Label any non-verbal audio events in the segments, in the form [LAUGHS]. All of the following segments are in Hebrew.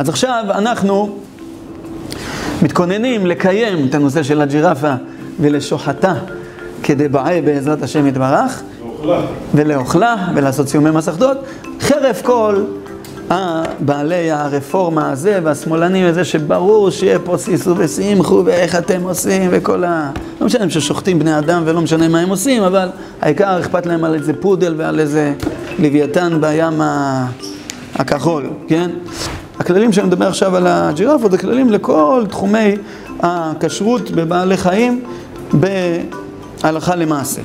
אז עכשיו אנחנו מתכוננים לקיים את הנושא של הג'ירפה ולשוחטה כדבעי בעזרת השם יתברך. ולאוכלה ולעשות סיומי מסכתות, חרף כל בעלי הרפורמה הזה והשמאלנים הזה שברור שיהיה פה סיסו ושמחו ואיך אתם עושים וכל ה... לא משנה אם ששוחטים בני אדם ולא משנה מה הם עושים, אבל העיקר אכפת להם על איזה פודל ועל איזה לוויתן בים הכחול, כן? הכללים שאני מדבר עכשיו על הג'ירפות זה כללים לכל תחומי הכשרות בבעלי חיים בהלכה למעשה.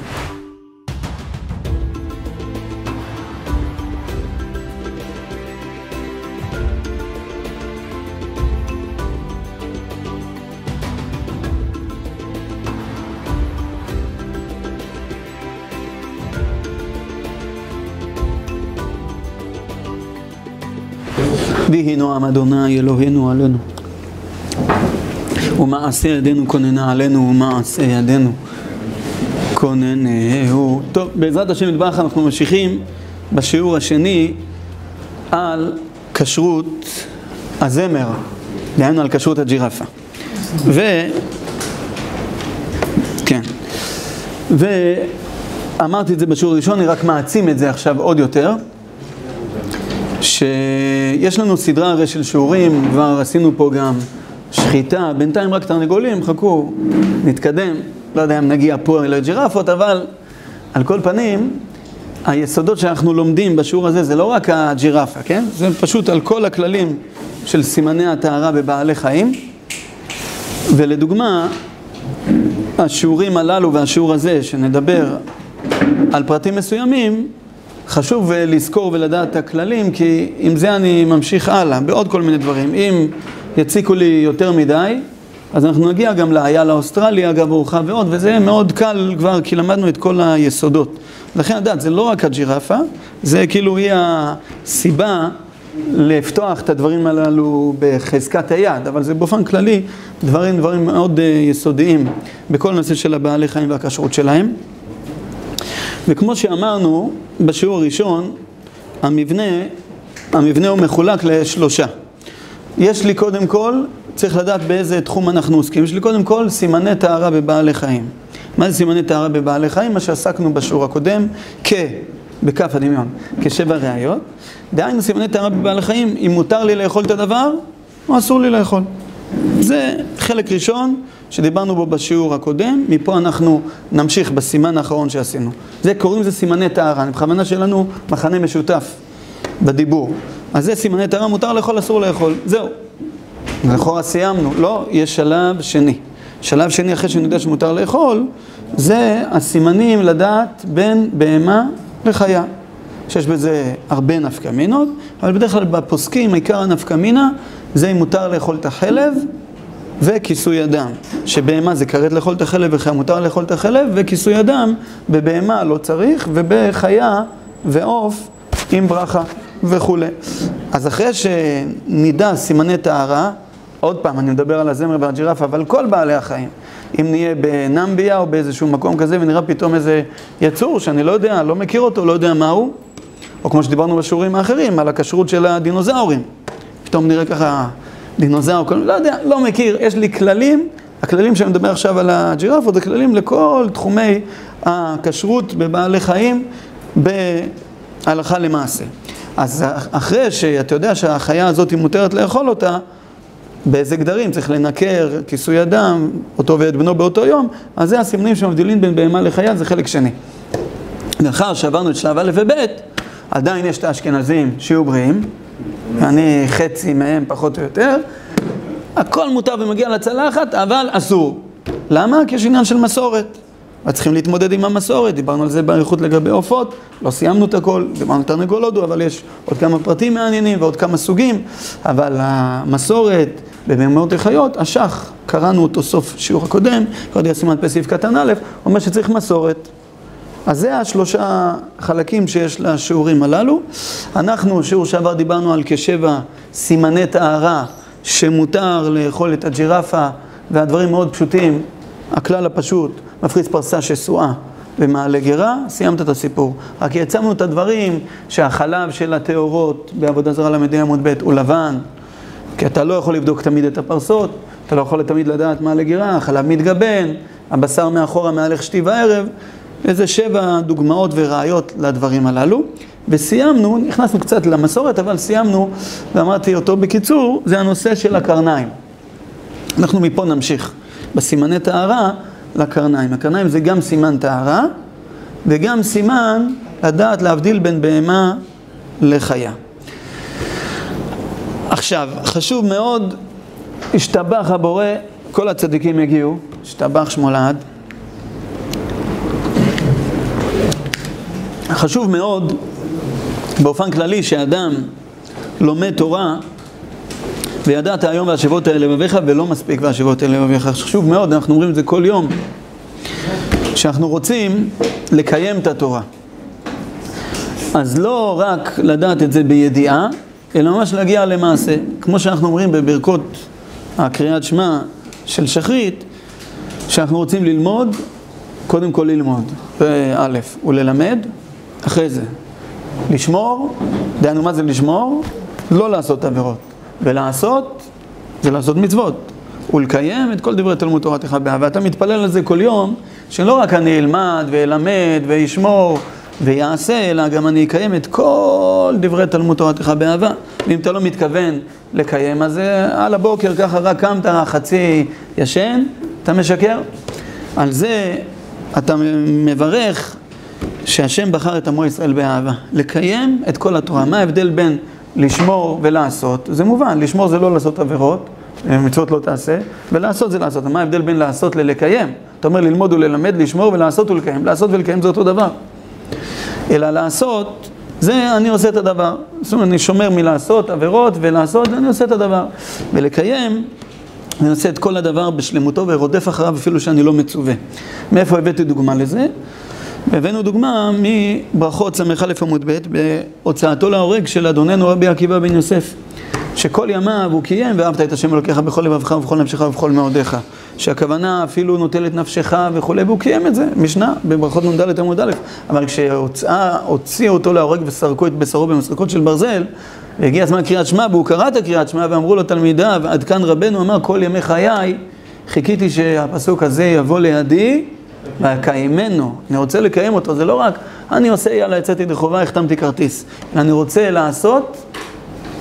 ויהי נועם אדוני אלוהינו עלינו. ומעשה ידינו כוננה עלינו, ומעשה ידינו כוננהו. טוב, בעזרת השם יתברך אנחנו ממשיכים בשיעור השני על כשרות הזמר, דהיינו על כשרות הג'ירפה. ו... כן. ואמרתי את זה בשיעור הראשון, אני רק מעצים את זה עכשיו עוד יותר. שיש לנו סדרה הרי של שיעורים, כבר עשינו פה גם שחיטה, בינתיים רק תרנגולים, חכו, נתקדם, לא יודע אם נגיע פה לג'ירפות, אבל על כל פנים, היסודות שאנחנו לומדים בשיעור הזה זה לא רק הג'ירפה, כן? זה פשוט על כל הכללים של סימני הטהרה בבעלי חיים. ולדוגמה, השיעורים הללו והשיעור הזה, שנדבר על פרטים מסוימים, חשוב אה, לזכור ולדעת את הכללים, כי עם זה אני ממשיך הלאה, בעוד כל מיני דברים. אם יציקו לי יותר מדי, אז אנחנו נגיע גם לאייל האוסטרלי, אגב אורחא ועוד, וזה מאוד קל כבר, כי למדנו את כל היסודות. לכן, לדעת, זה לא רק הג'ירפה, זה כאילו היא הסיבה לפתוח את הדברים הללו בחזקת היד, אבל זה באופן כללי דברים, דברים מאוד אה, יסודיים בכל נושא של הבעלי חיים והכשרות שלהם. וכמו שאמרנו בשיעור הראשון, המבנה, המבנה הוא מחולק לשלושה. יש לי קודם כל, צריך לדעת באיזה תחום אנחנו עוסקים, יש לי קודם כל סימני טהרה בבעלי חיים. מה זה סימני טהרה בבעלי חיים? מה שעסקנו בשיעור הקודם, כ... בכף הדמיון, כשבע ראיות. דהיינו סימני טהרה בבעלי חיים, אם מותר לי לאכול את הדבר, או אסור לי לאכול. זה חלק ראשון שדיברנו בו בשיעור הקודם, מפה אנחנו נמשיך בסימן האחרון שעשינו. זה קוראים לזה סימני טהרה, בכוונה שלנו מחנה משותף בדיבור. אז זה סימני טהרה, מותר לאכול, אסור לאכול, זהו. לכאורה סיימנו, לא, יש שלב שני. שלב שני אחרי שאני יודע שמותר לאכול, זה הסימנים לדעת בין בהמה לחיה. שיש בזה הרבה נפקא מינות, אבל בדרך כלל בפוסקים עיקר הנפקא מינה זה אם מותר לאכול את החלב וכיסוי אדם. שבהמה זה כרת לאכול את החלב וחיה מותר לאכול את החלב, וכיסוי אדם בבהמה לא צריך, ובחיה ועוף עם ברכה וכולי. אז אחרי שנדע סימני טהרה, עוד פעם, אני מדבר על הזמר והג'ירפה, אבל כל בעלי החיים. אם נהיה בנמביה או באיזשהו מקום כזה ונראה פתאום איזה יצור שאני לא יודע, לא מכיר אותו, לא יודע מה הוא, או כמו שדיברנו בשיעורים האחרים, על הכשרות של הדינוזאורים. פתאום נראה ככה דינוזאור. לא יודע, לא מכיר, יש לי כללים, הכללים שאני מדבר עכשיו על הג'ירפות זה כללים לכל תחומי הכשרות בבעלי חיים בהלכה למעשה. אז אחרי שאתה יודע שהחיה הזאת מותרת לאכול אותה, באיזה גדרים צריך לנקר, כיסוי אדם, אותו ואת בנו באותו יום, אז זה הסימנים שמבדילים בין בהמה לחיה, זה חלק שני. לאחר שעברנו את שלב א' וב', עדיין יש את האשכנזים שיהיו בריאים, אני חצי מהם פחות או יותר, הכל מותר ומגיע לצלחת, אבל אסור. למה? כי יש עניין של מסורת. צריכים להתמודד עם המסורת, דיברנו על זה באריכות לגבי עופות, לא סיימנו את הכל, דיברנו על תרנגול אבל יש עוד כמה פרטים מעניינים ועוד כמה סוגים, אבל המסורת במאמרות החיות, אשך, קראנו אותו סוף שיעור הקודם, קראתי סימן פסיף קטן א', אומר שצריך מסורת. אז זה השלושה חלקים שיש לשיעורים הללו. אנחנו, שיעור שעבר דיברנו על כשבע סימני טהרה שמותר לאכול את הג'ירפה והדברים מאוד פשוטים, הכלל הפשוט, מפריץ פרסה שסועה ומעלה גרה, סיימת את הסיפור. רק יצמנו את הדברים שהחלב של הטהורות בעבודה זרה למדינה עמוד ב' הוא לבן, כי אתה לא יכול לבדוק תמיד את הפרסות, אתה לא יכול תמיד לדעת מה לגירה, החלב מתגבן, הבשר מאחורה מהלך שתי וערב, איזה שבע דוגמאות וראיות לדברים הללו. וסיימנו, נכנסנו קצת למסורת, אבל סיימנו, ואמרתי אותו בקיצור, זה הנושא של הקרניים. אנחנו מפה נמשיך בסימני טהרה לקרניים. הקרניים זה גם סימן טהרה, וגם סימן לדעת להבדיל בין בהמה לחיה. עכשיו, חשוב מאוד, השתבח הבורא, כל הצדיקים יגיעו, השתבח שמו חשוב מאוד, באופן כללי, שאדם לומד תורה, וידעת היום והשבות האלה לבביך, ולא מספיק והשבות האלה לבביך. חשוב מאוד, אנחנו אומרים את זה כל יום, שאנחנו רוצים לקיים את התורה. אז לא רק לדעת את זה בידיעה, אלא ממש להגיע למעשה. כמו שאנחנו אומרים בברכות הקריאת שמע של שחרית, שאנחנו רוצים ללמוד, קודם כל ללמוד, באלף, וללמד, אחרי זה. לשמור, דהיינו מה זה לשמור? לא לעשות עבירות. ולעשות, זה לעשות מצוות. ולקיים את כל דברי תלמוד תורתך באהבה. אתה מתפלל על זה כל יום, שלא רק אני אלמד ואלמד ואשמור ויעשה, אלא גם אני אקיים את כל דברי תלמוד תורתך באהבה. ואם אתה לא מתכוון לקיים, אז על הבוקר ככה רק קמת חצי ישן, אתה משקר. על זה אתה מברך שהשם בחר את עמו ישראל באהבה. לקיים את כל התורה. מה ההבדל בין לשמור ולעשות? זה מובן, לשמור זה לא לעשות עבירות, מצוות לא תעשה, ולעשות זה לעשות. מה ההבדל בין לעשות ללקיים? אתה אומר ללמוד וללמד, לשמור ולעשות ולקיים. לעשות ולקיים זה אותו דבר. אלא לעשות, זה אני עושה את הדבר. זאת אומרת, אני שומר מלעשות עבירות ולעשות, אני עושה את הדבר. ולקיים, אני עושה את כל הדבר בשלמותו ורודף אחריו אפילו שאני לא מצווה. מאיפה הבאתי דוגמה לזה? הבאנו דוגמה מברכות ס"א עמוד ב' בהוצאתו להורג של אדוננו רבי עקיבא בן יוסף שכל ימיו הוא קיים ואהבת את השם אלוקיך בכל לבבך ובכל נפשך ובכל מאודיך שהכוונה אפילו נוטל את נפשך וכולי והוא קיים את זה, משנה בברכות נ"ד עמוד א' אבל כשהוציאו אותו להורג וסרקו את בשרו במסרקות של ברזל והגיע הזמן קריאת שמע והוא קרא את הקריאת שמע ואמרו לו תלמידיו עד כאן רבנו אמר כל ימי חיי חיכיתי שהפסוק הזה יבוא לידי ואקיימנו, אני רוצה לקיים אותו, זה לא רק אני עושה, יאללה, יצאתי ידי חובה, החתמתי כרטיס. אני רוצה לעשות,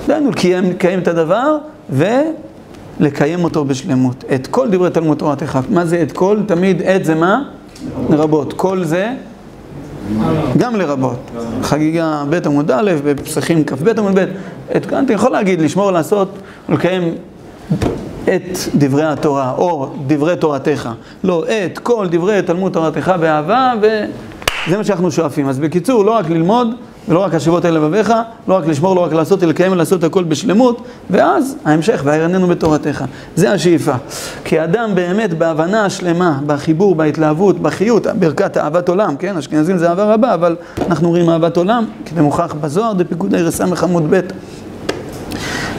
דהיינו, לקיים את הדבר ולקיים אותו בשלמות. את כל דברי תלמוד תורתך. מה זה את כל? תמיד את זה מה? לרבות. כל זה גם לרבות. חגיגה ב' עמוד א', בפסחים כ"ב עמוד ב', את כאן אתה יכול להגיד, לשמור, לעשות, לקיים את דברי התורה, או דברי תורתך. לא, את כל דברי תלמוד תורתך באהבה, וזה מה שאנחנו שואפים. אז בקיצור, לא רק ללמוד, ולא רק השיבות האלה לבביך, לא רק לשמור, לא רק לעשות, אלא לקיים ולעשות הכל בשלמות, ואז ההמשך, והערננו בתורתך. זה השאיפה. כי אדם באמת בהבנה השלמה, בחיבור, בהתלהבות, בחיות, ברכת אהבת עולם, כן? אשכנזים זה אהבה רבה, אבל אנחנו רואים אהבת עולם, כי זה מוכח בזוהר, דפיקודי רס"ח עמוד ב'.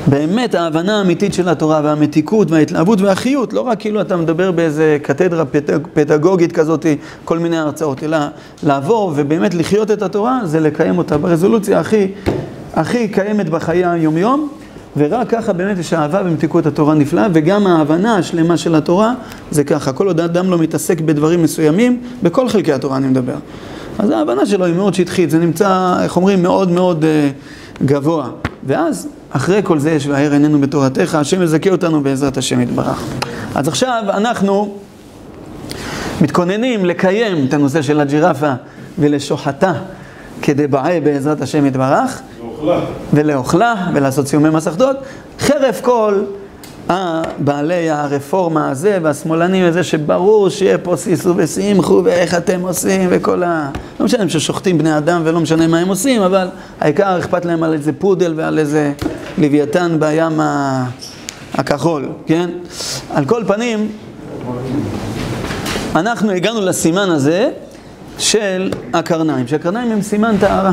באמת ההבנה האמיתית של התורה והמתיקות וההתלהבות והחיות, לא רק כאילו אתה מדבר באיזה קתדרה פדגוגית כזאת, כל מיני הרצאות, אלא לעבור ובאמת לחיות את התורה, זה לקיים אותה ברזולוציה הכי, הכי קיימת בחיי היומיום, ורק ככה באמת יש אהבה ומתיקות התורה נפלאה, וגם ההבנה השלמה של התורה זה ככה, כל עוד האדם לא מתעסק בדברים מסוימים, בכל חלקי התורה אני מדבר. אז ההבנה שלו היא מאוד שטחית, זה נמצא, איך אומרים, מאוד מאוד uh, גבוה. ואז אחרי כל זה יש והער עינינו בתורתך, השם יזכה אותנו בעזרת השם יתברך. אז עכשיו אנחנו מתכוננים לקיים את הנושא של הג'ירפה ולשוחטה כדבעי בעזרת השם יתברך. ולאוכלה ולעשות סיומי מסכתות, חרף כל בעלי הרפורמה הזה והשמאלנים וזה שברור שיהיה פה סיסו ושמחו ואיך אתם עושים וכל ה... לא משנה ששוחטים בני אדם ולא משנה מה הם עושים, אבל העיקר אכפת להם על איזה פודל ועל איזה לוויתן בים הכחול, כן? על כל פנים, אנחנו הגענו לסימן הזה של הקרניים, שהקרניים הם סימן טהרה.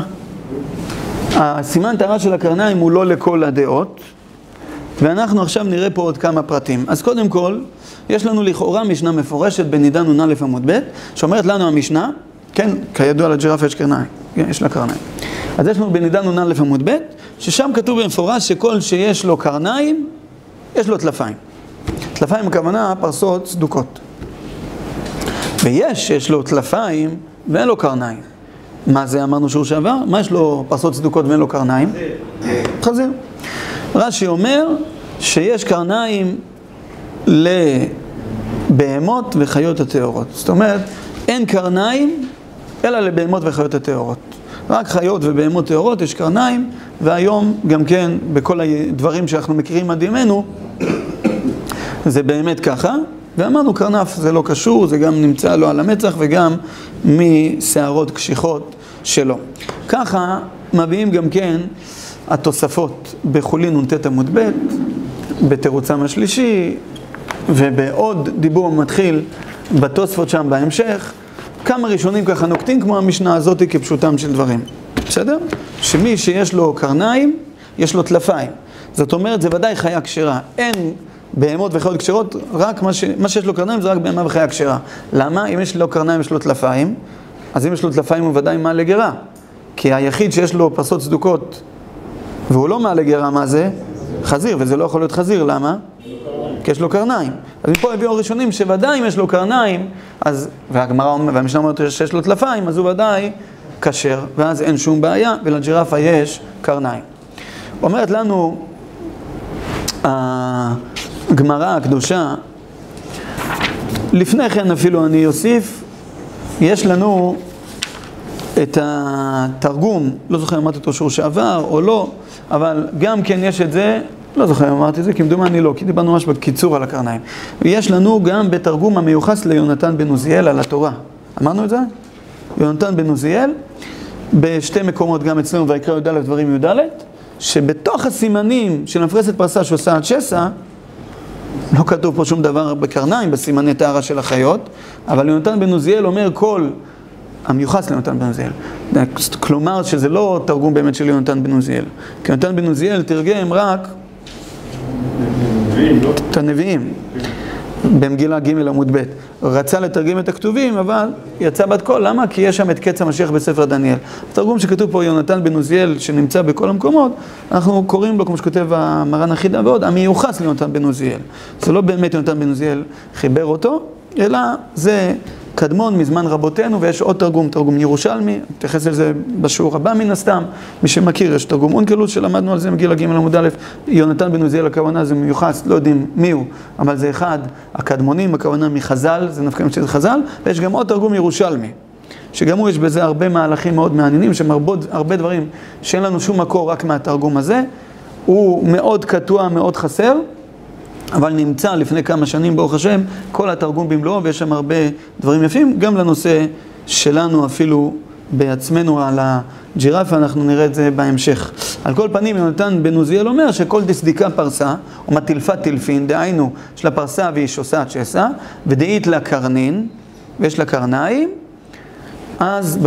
הסימן טהרה של הקרניים הוא לא לכל הדעות. ואנחנו עכשיו נראה פה עוד כמה פרטים. אז קודם כל, יש לנו לכאורה משנה מפורשת בנידן נ"א עמוד ב', שאומרת לנו המשנה, כן, כידוע לג'ירפה יש קרניים, כן, יש לה קרניים. אז יש לנו בנידן נ"א עמוד ב', ששם כתוב במפורש שכל שיש לו קרניים, יש לו טלפיים. טלפיים הכוונה פרסות סדוקות. ויש שיש לו טלפיים ואין לו קרניים. מה זה אמרנו שהוא שעבר? מה יש לו פרסות צדוקות ואין לו קרניים? חזיר. רש"י אומר שיש קרניים לבהמות וחיות הטהורות. זאת אומרת, אין קרניים אלא לבהמות וחיות הטהורות. רק חיות ובהמות טהורות יש קרניים, והיום גם כן בכל הדברים שאנחנו מכירים עד ימינו, זה באמת ככה. ואמרנו קרנף זה לא קשור, זה גם נמצא לו על המצח וגם משערות קשיחות שלו. ככה מביאים גם כן התוספות בחולין נ"ט עמוד ב', בתירוצם השלישי, ובעוד דיבור מתחיל בתוספות שם בהמשך, כמה ראשונים ככה נוקטים כמו המשנה הזאת כפשוטם של דברים. בסדר? שמי שיש לו קרניים, יש לו טלפיים. זאת אומרת, זה ודאי חיה כשרה. אין בהמות וחיות כשרות, רק מה, ש... מה שיש לו קרניים זה רק בהמה וחיה כשרה. למה? אם יש לו קרניים יש לו טלפיים, אז אם יש לו טלפיים הוא ודאי מעלה גרה. כי היחיד שיש לו פרסות צדוקות והוא לא מעלה גרה, מה זה? חזיר, וזה לא יכול להיות חזיר, למה? כי יש לו קרניים. אז מפה הביאו הראשונים שוודאי אם יש לו קרניים, אז, והגמרא והמשנה אומרת שיש לו טלפיים, אז הוא ודאי כשר, ואז אין שום בעיה, ולג'ירפה יש קרניים. אומרת לנו הגמרא הקדושה, לפני כן אפילו אני אוסיף, יש לנו את התרגום, לא זוכר אם אמרתי אותו שהוא שעבר או לא, אבל גם כן יש את זה, לא זוכר אם אמרתי את זה, כמדומני לא, כי דיברנו ממש בקיצור על הקרניים. ויש לנו גם בתרגום המיוחס ליונתן בן עוזיאל על התורה. אמרנו את זה? יונתן בן עוזיאל, בשתי מקומות גם אצלנו, ויקרא י"א דברים י"ד, שבתוך הסימנים של מפרסת פרסה שעושה עד שסע, לא כתוב פה שום דבר בקרניים, בסימני טהרה של החיות, אבל יונתן בן עוזיאל אומר כל המיוחס ליונתן בן עוזיאל. כלומר שזה לא תרגום באמת של יונתן בן עוזיאל. כי יונתן בן עוזיאל תרגם רק את הנביאים. במגילה ג' עמוד ב'. רצה לתרגם את הכתובים, אבל יצא בת קול. למה? כי יש שם את קץ המשיח בספר דניאל. התרגום שכתוב פה יונתן בן עוזיאל, שנמצא בכל המקומות, אנחנו קוראים לו, כמו שכותב המרן החידה ועוד, המיוחס ליונתן בן עוזיאל. זה לא באמת יונתן בן עוזיאל חיבר אותו, אלא זה קדמון מזמן רבותינו, ויש עוד תרגום, תרגום ירושלמי, נתייחס לזה בשיעור הבא מן הסתם, מי שמכיר, יש תרגום אונקלוס שלמדנו על זה מגיל ג' עמוד א', יונתן בן עוזיאל הכוונה זה מיוחס, לא יודעים מי הוא, אבל זה אחד הקדמונים, הכוונה מחז"ל, זה נפקא שזה חז"ל, ויש גם עוד תרגום ירושלמי, שגם הוא יש בזה הרבה מהלכים מאוד מעניינים, שם הרבה דברים שאין לנו שום מקור רק מהתרגום הזה, הוא מאוד קטוע, מאוד חסר. אבל נמצא לפני כמה שנים, ברוך השם, כל התרגום במלואו, ויש שם הרבה דברים יפים, גם לנושא שלנו אפילו בעצמנו על הג'ירפה, אנחנו נראה את זה בהמשך. על כל פנים, יונתן בן עוזיאל אומר שכל דסדיקה פרסה, או מטילפת טילפין, דהיינו, יש לה פרסה והיא שוסעת שסע, ודאית לה קרנין, ויש לה קרניים, אז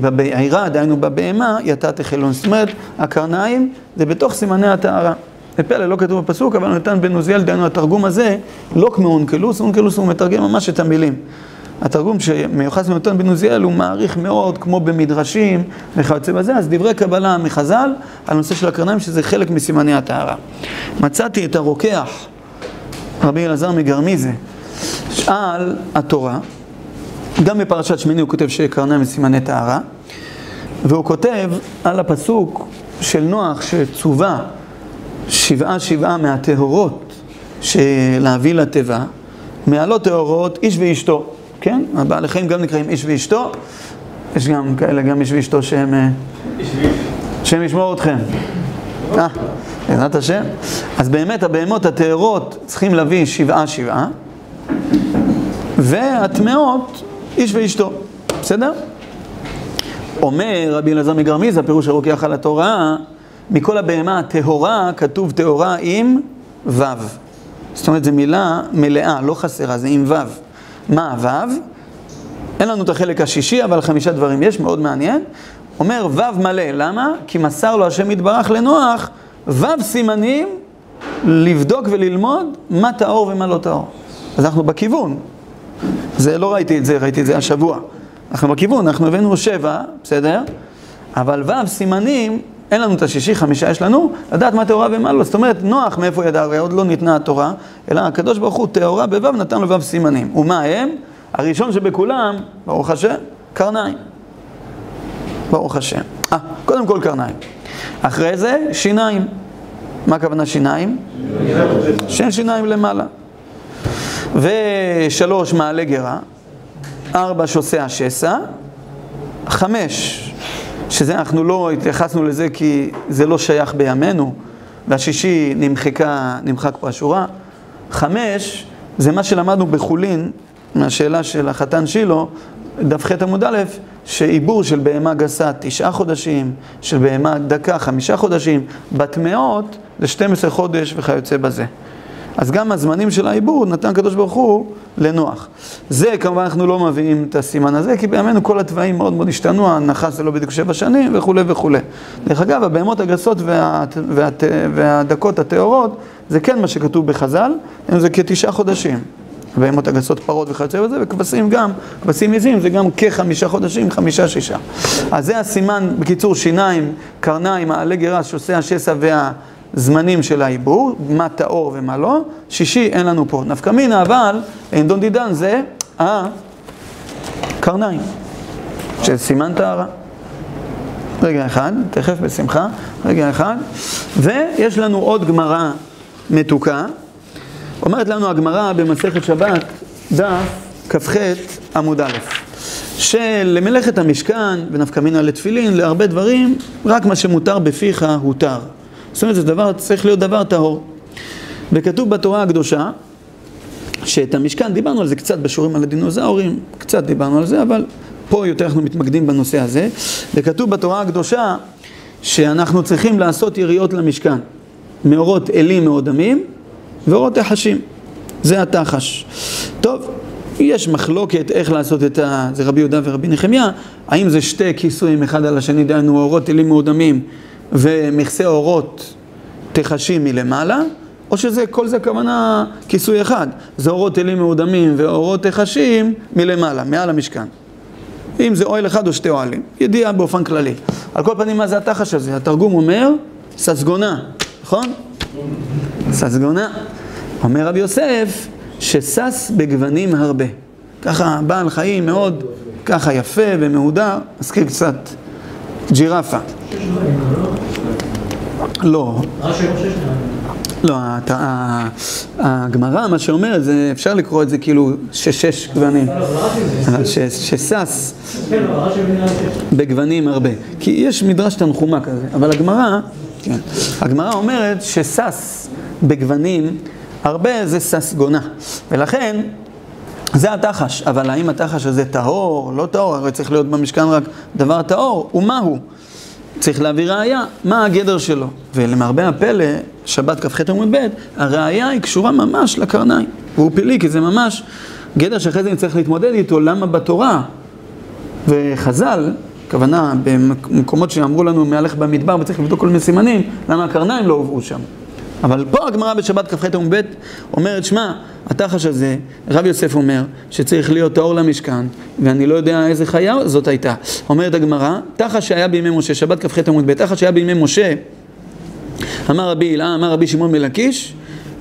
בבעירה, דהיינו בבהמה, יתת החילון. זאת אומרת, הקרניים זה בתוך סימני הטהרה. לפלא לא כתוב בפסוק, אבל נתן בן עוזיאל, דהיינו התרגום הזה, לא כמו אונקלוס, אונקלוס הוא מתרגם ממש את המילים. התרגום שמיוחס לנתן בן עוזיאל הוא מעריך מאוד, כמו במדרשים וכיוצא בזה, אז דברי קבלה מחז"ל על נושא של הקרניים, שזה חלק מסימני הטהרה. מצאתי את הרוקח, רבי אלעזר מגרמיזה, על התורה, גם בפרשת שמיני הוא כותב שקרניים מסימני טהרה, והוא כותב על הפסוק של נוח שצווה שבעה שבעה מהטהורות להביא לתיבה, מהלא טהורות איש ואשתו, כן? הבעלי חיים גם נקראים איש ואשתו, יש גם כאלה, גם איש ואשתו שהם... אה, שהם ישמור אתכם. אה, בעזרת השם. אז באמת הבהמות הטהורות צריכים להביא שבעה שבעה, והטמאות איש ואשתו, בסדר? אומר רבי אלעזר מגרמיזה, פירוש הרוקח על התורה, מכל הבהמה הטהורה, כתוב טהורה עם ו'. זאת אומרת, זו מילה מלאה, לא חסרה, זה עם ו'. מה הו'? אין לנו את החלק השישי, אבל חמישה דברים יש, מאוד מעניין. אומר ו' מלא, למה? כי מסר לו השם יתברך לנוח ו' סימנים לבדוק וללמוד מה טהור ומה לא טהור. אז אנחנו בכיוון. זה, לא ראיתי את זה, ראיתי את זה השבוע. אנחנו בכיוון, אנחנו הבאנו שבע, בסדר? אבל ו' סימנים אין לנו את השישי, חמישה יש לנו, לדעת מה טהורה ומה לא. זאת אומרת, נוח מאיפה ידע, הרי עוד לא ניתנה התורה, אלא הקדוש ברוך הוא טהורה בו' נתן לו סימנים. ומה הם? הראשון שבכולם, ברוך השם, קרניים. ברוך השם. אה, קודם כל קרניים. אחרי זה, שיניים. מה הכוונה שיניים? שאין שיניים למעלה. ושלוש, מעלה גרה. ארבע, שוסע שסע. חמש, שזה אנחנו לא התייחסנו לזה כי זה לא שייך בימינו, והשישי נמחקה, נמחק פה השורה. חמש, זה מה שלמדנו בחולין, מהשאלה של החתן שילה, דף ח עמוד א', שעיבור של בהמה גסה תשעה חודשים, של בהמה דקה חמישה חודשים, בטמאות זה 12 חודש וכיוצא בזה. אז גם הזמנים של העיבור נתן הקדוש ברוך הוא לנוח. זה כמובן אנחנו לא מביאים את הסימן הזה, כי בימינו כל התוואים מאוד מאוד השתנו, הנחס זה לא בדיוק שבע שנים וכולי וכולי. דרך אגב, הבהמות הגסות וה, וה, והדקות הטהורות, זה כן מה שכתוב בחז"ל, זה כתשעה חודשים. בהמות הגסות פרות וכיוצא בזה, וכבשים גם, כבשים עזים זה גם כחמישה חודשים, חמישה שישה. אז זה הסימן, בקיצור, שיניים, קרניים, מעלה גרס, שוסע השסע וה... זמנים של העיבור, מה טהור ומה לא. שישי אין לנו פה נפקא מינה, אבל אין דון דידן זה הקרניים, של סימן טהרה. רגע אחד, תכף בשמחה, רגע אחד. ויש לנו עוד גמרא מתוקה. אומרת לנו הגמרא במסכת שבת, דף כ"ח עמוד א', שלמלאכת המשכן ונפקא מינה לתפילין, להרבה דברים, רק מה שמותר בפיך הותר. זאת אומרת, זה דבר, צריך להיות דבר טהור. וכתוב בתורה הקדושה, שאת המשכן, דיברנו על זה קצת בשיעורים על הדינוזאורים, קצת דיברנו על זה, אבל פה יותר אנחנו מתמקדים בנושא הזה. וכתוב בתורה הקדושה שאנחנו צריכים לעשות יריות למשכן. מאורות אלים מאודמים ואורות תחשים. זה התחש. טוב, יש מחלוקת איך לעשות את ה... זה רבי יהודה ורבי נחמיה, האם זה שתי כיסויים אחד על השני, דהיינו אורות אלים מאודמים ומכסה אורות תחשים מלמעלה, או שזה, כל זה הכוונה כיסוי אחד, זה אורות אלים מאודמים ואורות תחשים מלמעלה, מעל המשכן. אם זה אוהל אחד או שתי אוהלים, ידיעה באופן כללי. על כל פנים, מה זה התחש הזה? התרגום אומר, ססגונה, נכון? ססגונה. אומר רבי יוסף, ששש בגוונים הרבה. ככה בעל חיים מאוד, ככה יפה ומהודר, מזכיר קצת ג'ירפה. לא. לא, הגמרא, מה שאומרת, אפשר לקרוא את זה כאילו שש-שש גוונים. ששש בגוונים הרבה. כי יש מדרש תנחומה כזה, אבל הגמרא, כן, הגמרא אומרת ששש בגוונים הרבה זה שש גונה. ולכן, זה התחש, אבל האם התחש הזה טהור, לא טהור, הרי צריך להיות במשכן רק דבר טהור, ומה הוא? צריך להביא ראייה, מה הגדר שלו. ולמרבה הפלא, שבת כ"ח עמוד ב', הראייה היא קשורה ממש לקרניים. והוא פילי, כי זה ממש גדר שאחרי זה נצטרך להתמודד איתו, למה בתורה וחז"ל, הכוונה במקומות שאמרו לנו מהלך במדבר וצריך לבדוק כל מיני סימנים, למה הקרניים לא הובאו שם. אבל פה הגמרא בשבת כ"ח עמוד ב' אומרת, שמע, התחש הזה, רב יוסף אומר שצריך להיות טהור למשכן, ואני לא יודע איזה חיה זאת הייתה. אומרת הגמרא, תחש שהיה בימי משה, שבת כ"ח עמוד ב', תחש שהיה בימי משה, אמר רבי הילה, אמר רבי שמעון מלקיש,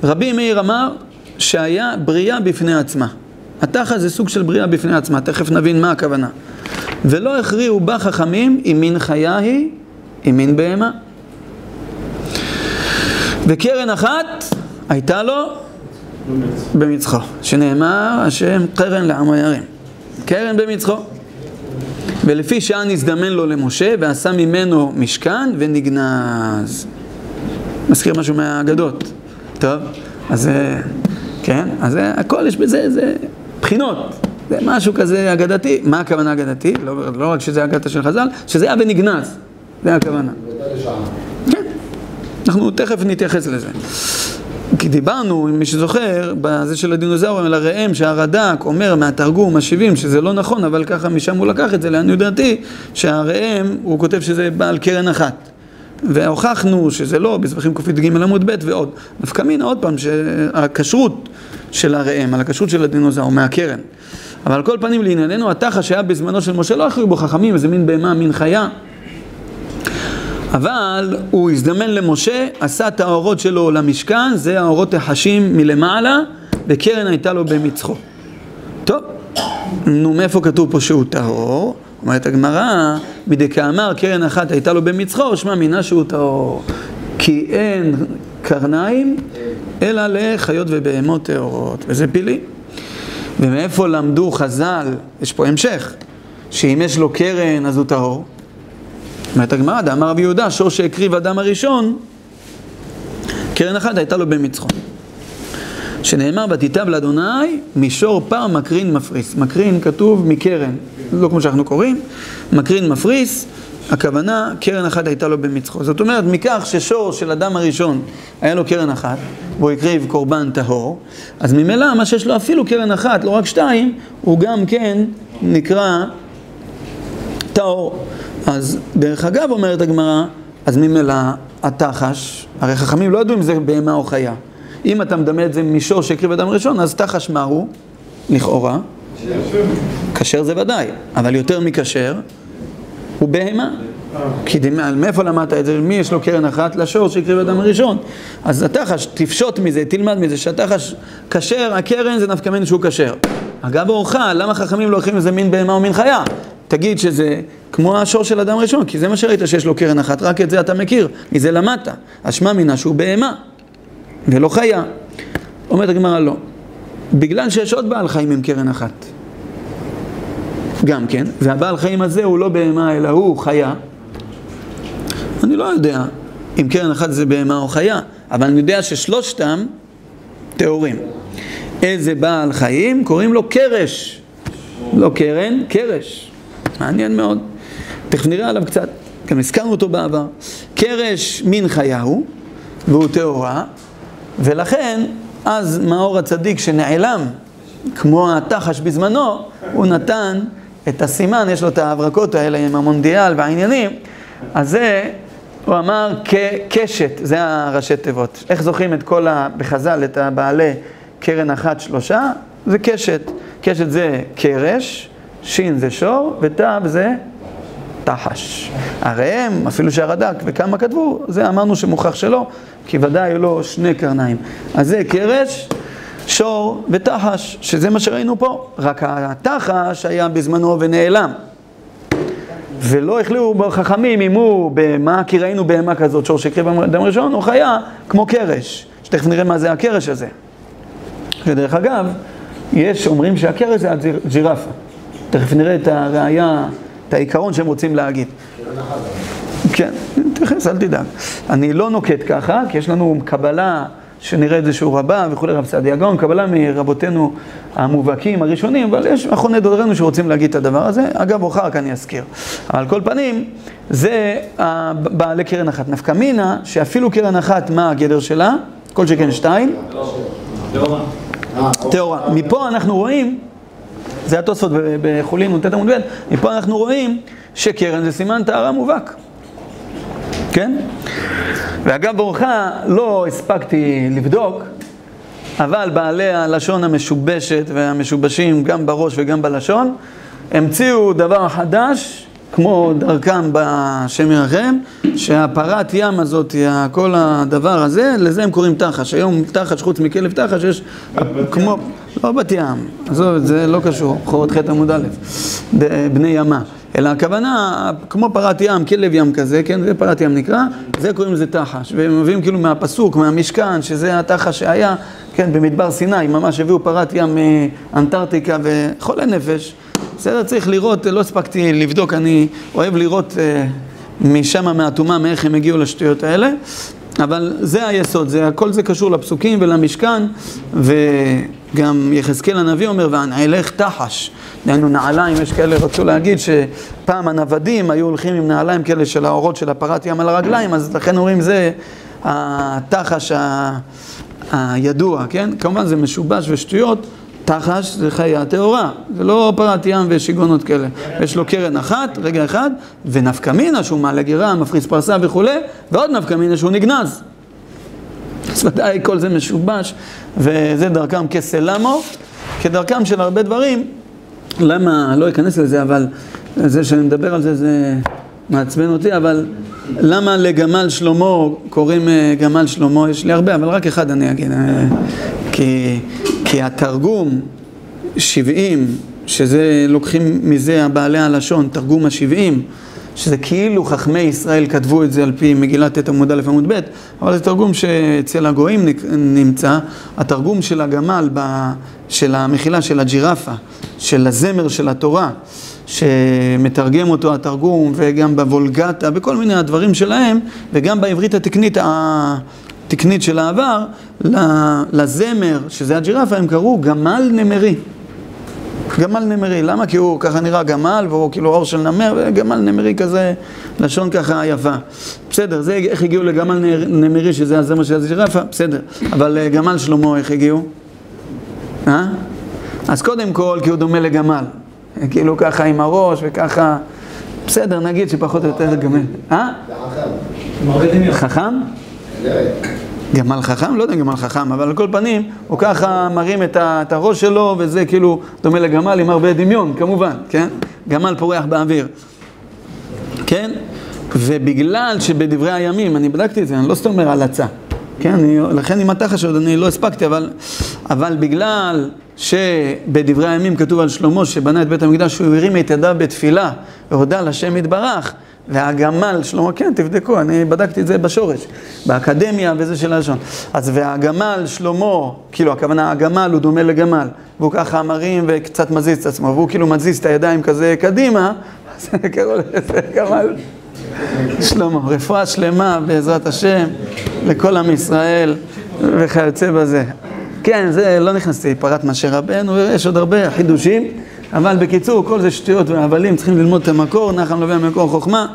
רבי מאיר אמר שהיה בריאה בפני עצמה. התחש זה סוג של בריאה בפני עצמה, תכף נבין מה הכוונה. ולא הכריעו בה חכמים אם מין חיה היא, אם מין בהמה. וקרן אחת הייתה לו במצחו, שנאמר השם קרן לעם הירים. קרן במצחו. ולפי שעה נזדמן לו למשה ועשה ממנו משכן ונגנז. מזכיר משהו מהאגדות. טוב, אז כן, אז הכל יש בזה, זה בחינות. זה משהו כזה אגדתי. מה הכוונה אגדתי? לא, לא רק שזה אגדה של חז"ל, שזה היה ונגנז. זה הכוונה. אנחנו תכף נתייחס לזה. כי דיברנו, מי שזוכר, בזה של הדינוזאורים, על הראם שהרד"ק אומר מהתרגום, משיבים, שזה לא נכון, אבל ככה משם הוא לקח את זה, לעניות דעתי, שהראם, הוא כותב שזה בעל קרן אחת. והוכחנו שזה לא, בזבחים ק"ג עמוד ב' ועוד. נפקא מינה עוד פעם, שהכשרות של הראם, על הכשרות של הדינוזאור, מהקרן. אבל על כל פנים לענייננו, התחש שהיה בזמנו של משה, לא הכריעו בו חכמים, איזה מין בהמה, מין חיה. אבל הוא הזדמן למשה, עשה את האורות שלו למשכן, זה האורות החשים מלמעלה, וקרן הייתה לו במצחו. טוב, נו, מאיפה כתוב פה שהוא טהור? אומרת הגמרא, מדכאמר קרן אחת הייתה לו במצחו, שמע מינה שהוא טהור. כי אין קרניים, אלא לחיות ובהמות טהורות, וזה פילים. ומאיפה למדו חז"ל, יש פה המשך, שאם יש לו קרן אז הוא טהור. אומרת הגמרא, דאמר רבי יהודה, שור שהקריב אדם הראשון, קרן אחת הייתה לו במצחו. שנאמר, ותיטב לאדוני, מישור פר מקרין מפריס. מקרין כתוב מקרן, לא כמו שאנחנו קוראים, מקרין מפריס, הכוונה, קרן אחת הייתה לו במצחו. זאת אומרת, מכך ששור של אדם הראשון היה לו קרן אחת, והוא הקריב קורבן טהור, אז ממילא מה שיש לו אפילו קרן אחת, לא רק שתיים, הוא גם כן נקרא טהור. אז דרך אגב, אומרת הגמרא, אז ממילא התחש, הרי חכמים לא ידעו אם זה בהמה או חיה. אם אתה מדמה את זה ממישור שהקריב אדם ראשון, אז תחש מה הוא? לכאורה. כשר זה ודאי, אבל יותר מכשר הוא בהמה. כי מאיפה למדת את זה? מי יש לו קרן אחת? לשור שהקריב אדם ראשון. אז התחש, תפשוט מזה, תלמד מזה, שהתחש כשר, הקרן זה נפקא מין שהוא כשר. אגב אורך, למה חכמים לא הולכים לזה מין בהמה או מין חיה? תגיד שזה כמו השור של אדם ראשון, כי זה מה שראית שיש לו קרן אחת, רק את זה אתה מכיר, מזה למדת. אז שמע מינה שהוא בהמה. ולא חיה. אומרת הגמרא לא. בגלל שיש עוד בעל חיים עם קרן אחת. גם כן, והבעל חיים הזה הוא לא בהמה אלא הוא חיה. אני לא יודע אם קרן אחת זה בהמה או חיה, אבל אני יודע ששלושתם טהורים. איזה בעל חיים? קוראים לו קרש. לא קרן, קרש. מעניין מאוד. תכף נראה עליו קצת, גם הזכרנו אותו בעבר. קרש מין חיה הוא, והוא טהורה, ולכן, אז מאור הצדיק שנעלם, כמו התחש בזמנו, הוא נתן את הסימן, יש לו את ההברקות האלה עם המונדיאל והעניינים, אז זה, הוא אמר קשת, זה הראשי תיבות. איך זוכרים את כל, ה, בחז"ל, את הבעלי קרן אחת שלושה? זה קשת. קשת זה קרש, שין זה שור, ותו זה תחש. הרי הם, אפילו שהרד"ק וכמה כתבו, זה אמרנו שמוכח שלא, כי ודאי היו לו שני קרניים. אז זה קרש, שור ותחש, שזה מה שראינו פה. רק התחש היה בזמנו ונעלם. ולא החליאו בחכמים אם הוא בהמה, כי ראינו בהמה כזאת, שור שהקריב אדם ראשון, או חיה כמו קרש, שתכף נראה מה זה הקרש הזה. ודרך אגב, יש, אומרים שהקרש זה הג'ירפה. תכף נראה את הראייה, את העיקרון שהם רוצים להגיד. כן, תתייחס, אל תדאג. אני לא נוקט ככה, כי יש לנו קבלה שנראה איזשהו רבה וכולי, רב סעדיה גאון, קבלה מרבותינו המובהקים הראשונים, אבל יש אחרוני דודרנו שרוצים להגיד את הדבר הזה. אגב, אחר כך אני אזכיר. אבל על כל פנים, זה בעלי קרן אחת. נפקא מינה, שאפילו קרן אחת, מה הגדר שלה? כל שכן שתיים? טהורה. מפה אנחנו רואים, זה התוספות בחולין נ"ט עמוד ב', מפה אנחנו רואים שקרן זה סימן טהרה מובהק. כן? ואגב ברוכה לא הספקתי לבדוק, אבל בעלי הלשון המשובשת והמשובשים גם בראש וגם בלשון, המציאו דבר חדש, כמו דרכם בשם ירחם, שהפרת ים הזאת, כל הדבר הזה, לזה הם קוראים תחש. היום תחש, חוץ מכלב תחש, יש כמו, לא בת ים, עזוב, זה לא קשור, חורות חטא עמוד א', בני ימה. אלא הכוונה, כמו פרת ים, כלב ים כזה, כן, זה פרת ים נקרא, זה קוראים לזה תחש. והם מביאים כאילו מהפסוק, מהמשכן, שזה התחש שהיה, כן, במדבר סיני, ממש הביאו פרת ים מאנטארקטיקה וחולי נפש. בסדר, צריך לראות, לא הספקתי לבדוק, אני אוהב לראות אה, משם מהטומאה, מאיך הם הגיעו לשטויות האלה. אבל זה היסוד, זה, הכל זה קשור לפסוקים ולמשכן, וגם יחזקאל הנביא אומר, והנעלך תחש. דהיינו נעליים, יש כאלה רצו להגיד שפעם הנוודים היו הולכים עם נעליים כאלה של האורות של הפרת ים על הרגליים, אז לכן אומרים זה התחש הידוע, כן? כמובן זה משובש ושטויות. תחש זה חיה טהורה, זה לא פרת ים ושיגעונות כאלה. יש לו קרן אחת, רגע אחד, ונפקא מינה שהוא מעלה גירה, מפריס פרסה וכולי, ועוד נפקא מינה שהוא נגנז. אז ודאי כל זה משובש, וזה דרכם כסלמו, כדרכם של הרבה דברים. למה, לא אכנס לזה, אבל זה שאני מדבר על זה, זה מעצבן אותי, אבל למה לגמל שלמה קוראים אה, גמל שלמה? יש לי הרבה, אבל רק אחד אני אגיד. אה, כי, כי התרגום 70, שזה לוקחים מזה הבעלי הלשון, תרגום השבעים, שזה כאילו חכמי ישראל כתבו את זה על פי מגילת ט עמוד א' עמוד ב', אבל זה תרגום שאצל הגויים נמצא, התרגום של הגמל, ב, של המחילה של הג'ירפה, של הזמר של התורה, שמתרגם אותו התרגום, וגם בוולגטה, בכל מיני הדברים שלהם, וגם בעברית התקנית, התקנית של העבר, לזמר, שזה הג'ירפה, הם קראו גמל נמרי. גמל נמרי, למה? כי הוא ככה נראה גמל, והוא כאילו אור של נמר, וגמל נמרי כזה, לשון ככה יפה. בסדר, זה איך הגיעו לגמל נמרי, שזה הזמר של הג'ירפה, בסדר. אבל אה, גמל שלמה, איך הגיעו? אה? אז קודם כל, כי הוא דומה לגמל. כאילו ככה עם הראש וככה, בסדר, נגיד שפחות או יותר גמל. אה? חכם. חכם? גמל חכם? לא יודע גמל חכם, אבל על כל פנים, הוא ככה מרים את הראש שלו, וזה כאילו דומה לגמל עם הרבה דמיון, כמובן, כן? גמל פורח באוויר. כן? ובגלל שבדברי הימים, אני בדקתי את זה, אני לא סתם אומר הלצה. כן, אני, לכן אם אתה חשוד, אני לא הספקתי, אבל, אבל בגלל שבדברי הימים כתוב על שלמה שבנה את בית המקדש, שהוא הרים את ידיו בתפילה והודה לשם יתברך, והגמל, שלמה, כן, תבדקו, אני בדקתי את זה בשורש, באקדמיה וזה של הלשון. אז והגמל, שלמה, כאילו הכוונה, הגמל הוא דומה לגמל, והוא ככה מרים וקצת מזיז את עצמו, והוא כאילו מזיז את הידיים כזה קדימה, אז קראו לזה גמל. שלמה, רפואה שלמה בעזרת השם לכל עם ישראל וכיוצא בזה. כן, זה לא נכנסתי פרת משה רבנו, יש עוד הרבה חידושים, אבל בקיצור, כל זה שטויות והבלים, צריכים ללמוד את המקור, נחם לווה מקור חוכמה.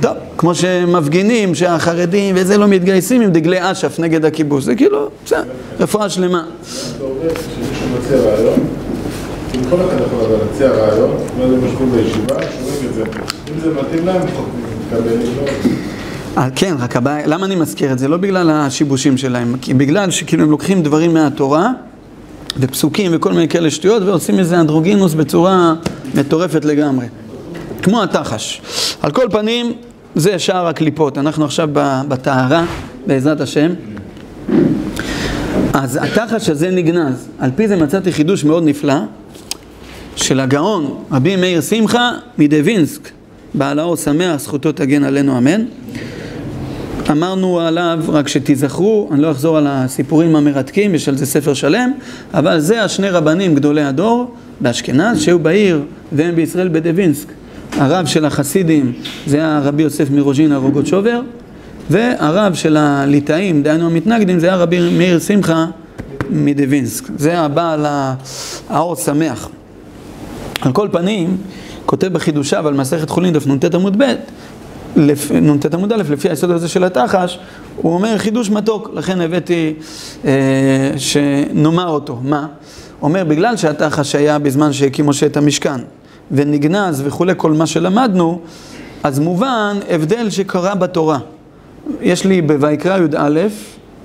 טוב, כמו שמפגינים שהחרדים וזה לא מתגייסים עם דגלי אש"ף נגד הכיבוש, זה כאילו, בסדר, רפואה שלמה. אתה אומר שמישהו מציע רעיון, עם כל אחד יכול להציע רעיון, מה זה משהו בישיבה, שומעים את זה, אם זה מתאים להם, אה, כן, רק הבעיה, למה אני מזכיר את זה? לא בגלל השיבושים שלהם, כי בגלל שכאילו הם לוקחים דברים מהתורה ופסוקים וכל מיני כאלה שטויות ועושים מזה אנדרוגינוס בצורה מטורפת לגמרי. כמו התחש. על כל פנים, זה שער הקליפות. אנחנו עכשיו בטהרה, בעזרת השם. אז התחש הזה נגנז. על פי זה מצאתי חידוש מאוד נפלא של הגאון, רבי מאיר שמחה מדווינסק. בעל האור שמח, זכותו תגן עלינו אמן. אמרנו עליו, רק שתיזכרו, אני לא אחזור על הסיפורים המרתקים, יש על זה ספר שלם, אבל זה השני רבנים גדולי הדור באשכנז, שהיו בעיר והם בישראל בדווינסק. הרב של החסידים זה הרבי יוסף מרוז'ינה רוגוצ'ובר, והרב של הליטאים, דהיינו המתנגדים, זה הרבי מאיר שמחה מדווינסק. זה הבעל האור שמח. על כל פנים, כותב בחידושיו על מסכת חולין דף נ"ט עמוד ב', נ"ט עמוד א', לפי היסוד הזה של התחש, הוא אומר חידוש מתוק, לכן הבאתי אה, שנאמר אותו. מה? אומר, בגלל שהתחש היה בזמן שהקים משה את המשכן, ונגנז וכולי כל מה שלמדנו, אז מובן הבדל שקרה בתורה. יש לי בויקרא י"א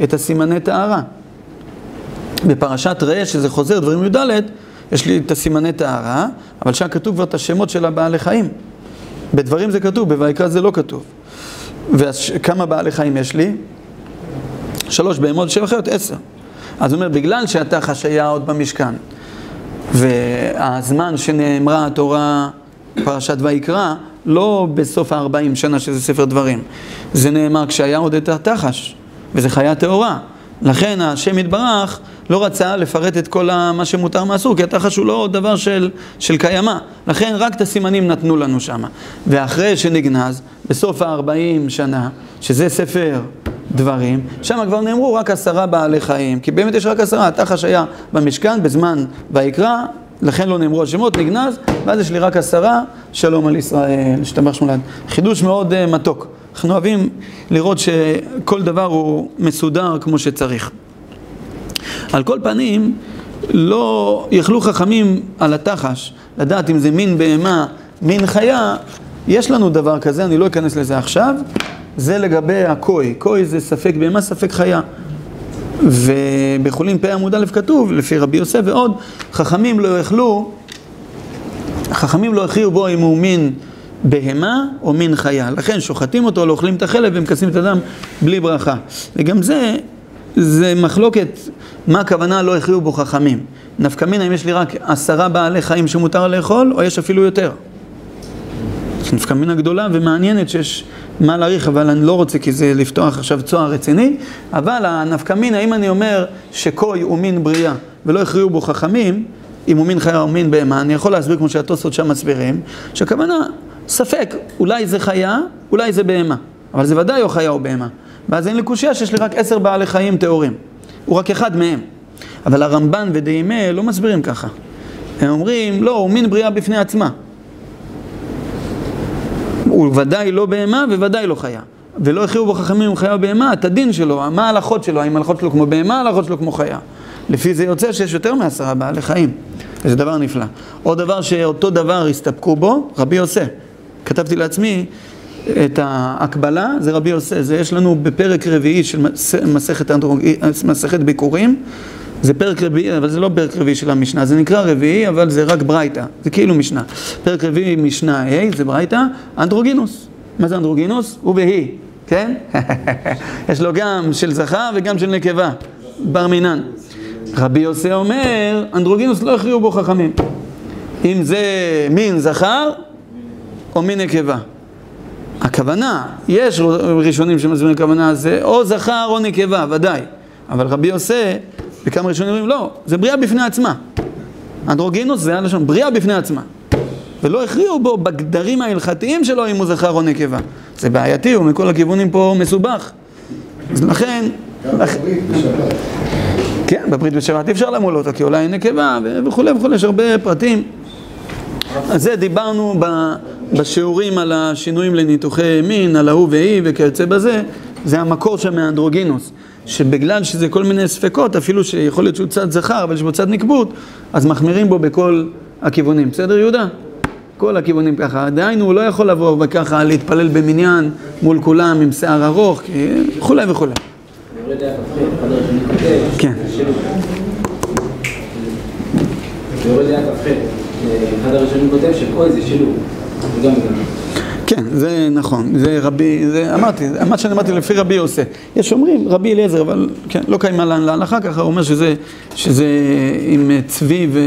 את הסימני טהרה. בפרשת ראה, שזה חוזר, דברים י"ד, יש לי את הסימני טהרה, אבל שם כתוב כבר את השמות של הבעלי חיים. בדברים זה כתוב, בויקרא זה לא כתוב. וכמה בעלי חיים יש לי? שלוש בהמות, שבע חיות, עשר. אז הוא אומר, בגלל שאתה חשיה עוד במשכן, והזמן שנאמרה התורה, פרשת ויקרא, לא בסוף הארבעים שנה שזה ספר דברים. זה נאמר כשהיה עוד את התחש, וזה חיה טהורה. לכן השם יתברך לא רצה לפרט את כל מה שמותר מאסור, כי התחש הוא לא דבר של, של קיימא. לכן רק את הסימנים נתנו לנו שם. ואחרי שנגנז, בסוף הארבעים שנה, שזה ספר דברים, שם כבר נאמרו רק עשרה בעלי חיים, כי באמת יש רק עשרה, התחש היה במשכן בזמן ויקרא, לכן לא נאמרו השמות, נגנז, ואז יש לי רק עשרה, שלום על ישראל, השתבח שמולד. חידוש מאוד uh, מתוק. אנחנו אוהבים לראות שכל דבר הוא מסודר כמו שצריך. על כל פנים, לא יכלו חכמים על התחש לדעת אם זה מין בהמה, מין חיה, יש לנו דבר כזה, אני לא אכנס לזה עכשיו, זה לגבי הקוי, קוי זה ספק בהמה, ספק חיה. ובחולין פ' עמוד א' כתוב, לפי רבי יוסף ועוד, חכמים לא יכלו, חכמים לא הכריעו בו אם הוא מין בהמה או מין חיה. לכן שוחטים אותו, לא אוכלים את החלב ומכסים את הדם בלי ברכה. וגם זה, זה מחלוקת מה הכוונה לא הכריעו בו חכמים. נפקא מינה אם יש לי רק עשרה בעלי חיים שמותר לאכול, או יש אפילו יותר. נפקא מינה גדולה ומעניינת שיש מה להעריך, אבל אני לא רוצה כי זה לפתוח עכשיו צוהר רציני, אבל הנפקא מינה, אם אני אומר שקוי הוא מין בריאה ולא הכריעו בו חכמים, אם הוא מין חיה או מין בהמה, אני יכול להסביר כמו שהתוספות שם מסבירים, שהכוונה, ספק, אולי זה חיה, אולי זה בהמה, אבל זה ודאי או חיה או בהמה. ואז אין לי קושייה שיש לי רק עשר בעלי חיים טהורים, הוא רק אחד מהם. אבל הרמב"ן ודיימה לא מסבירים ככה. הם אומרים, לא, הוא מין בריאה בפני עצמה. הוא ודאי לא בהמה וודאי לא חיה. ולא הכריעו בו חכמים עם חיה בהמה, את הדין שלו, מה ההלכות שלו, האם ההלכות שלו כמו בהמה, ההלכות שלו כמו חיה. לפי זה יוצא שיש יותר מעשרה בעלי חיים. וזה דבר נפלא. עוד דבר שאותו דבר הסתפקו בו, רבי יוסף. כתבתי לעצמי את ההקבלה, זה רבי יוסף. זה יש לנו בפרק רביעי של מסכת, מסכת ביקורים. זה פרק רביעי, אבל זה לא פרק רביעי של המשנה, זה נקרא רביעי, אבל זה רק ברייתא, זה כאילו משנה. פרק רביעי משנה ה', זה ברייתא, אנדרוגינוס. מה זה אנדרוגינוס? הוא בהי, כן? [LAUGHS] יש לו גם של זכר וגם של נקבה, בר מינן. רבי יוסי אומר, אנדרוגינוס לא הכריעו בו חכמים. אם זה מין זכר או מין נקבה. הכוונה, יש ראשונים שמסבירים הכוונה זה או זכר או נקבה, ודאי. אבל רבי יוסי, וכמה ראשונים אומרים, לא, זה בריאה בפני עצמה. אנדרוגינוס זה הלשון, בריאה בפני עצמה. ולא הכריעו בו בגדרים ההלכתיים שלו אם הוא זכר או נקבה. זה בעייתי, הוא מכל הכיוונים פה מסובך. אז לכן... גם בברית בשבת. כן, בברית בשבת אי אפשר למול אותו, כי אולי היא נקבה וכולי וכולי, יש הרבה פרטים. אז זה דיברנו בשיעורים על השינויים לניתוחי מין, על ההוא והיא וכיוצא בזה, זה המקור שם מהאנדרוגינוס, שבגלל שזה כל מיני ספקות, אפילו שיכול להיות שהוא צד זכר, אבל יש בו צד נקבות, אז מחמירים בו בכל הכיוונים. בסדר, יהודה? כל הכיוונים ככה. דהיינו, הוא לא יכול לבוא וככה להתפלל במניין מול כולם עם שיער ארוך, וכולי וכולי. כן. ויורד ליד כ"ח, אחד הראשונים כותב שכל זה שילוב, גם וגם. כן, זה נכון, זה רבי, זה אמרתי, מה שאני אמרתי לפי רבי עושה. יש אומרים רבי אליעזר, אבל כן, לא קיים להלכה ככה, הוא אומר שזה, שזה עם צבי ו,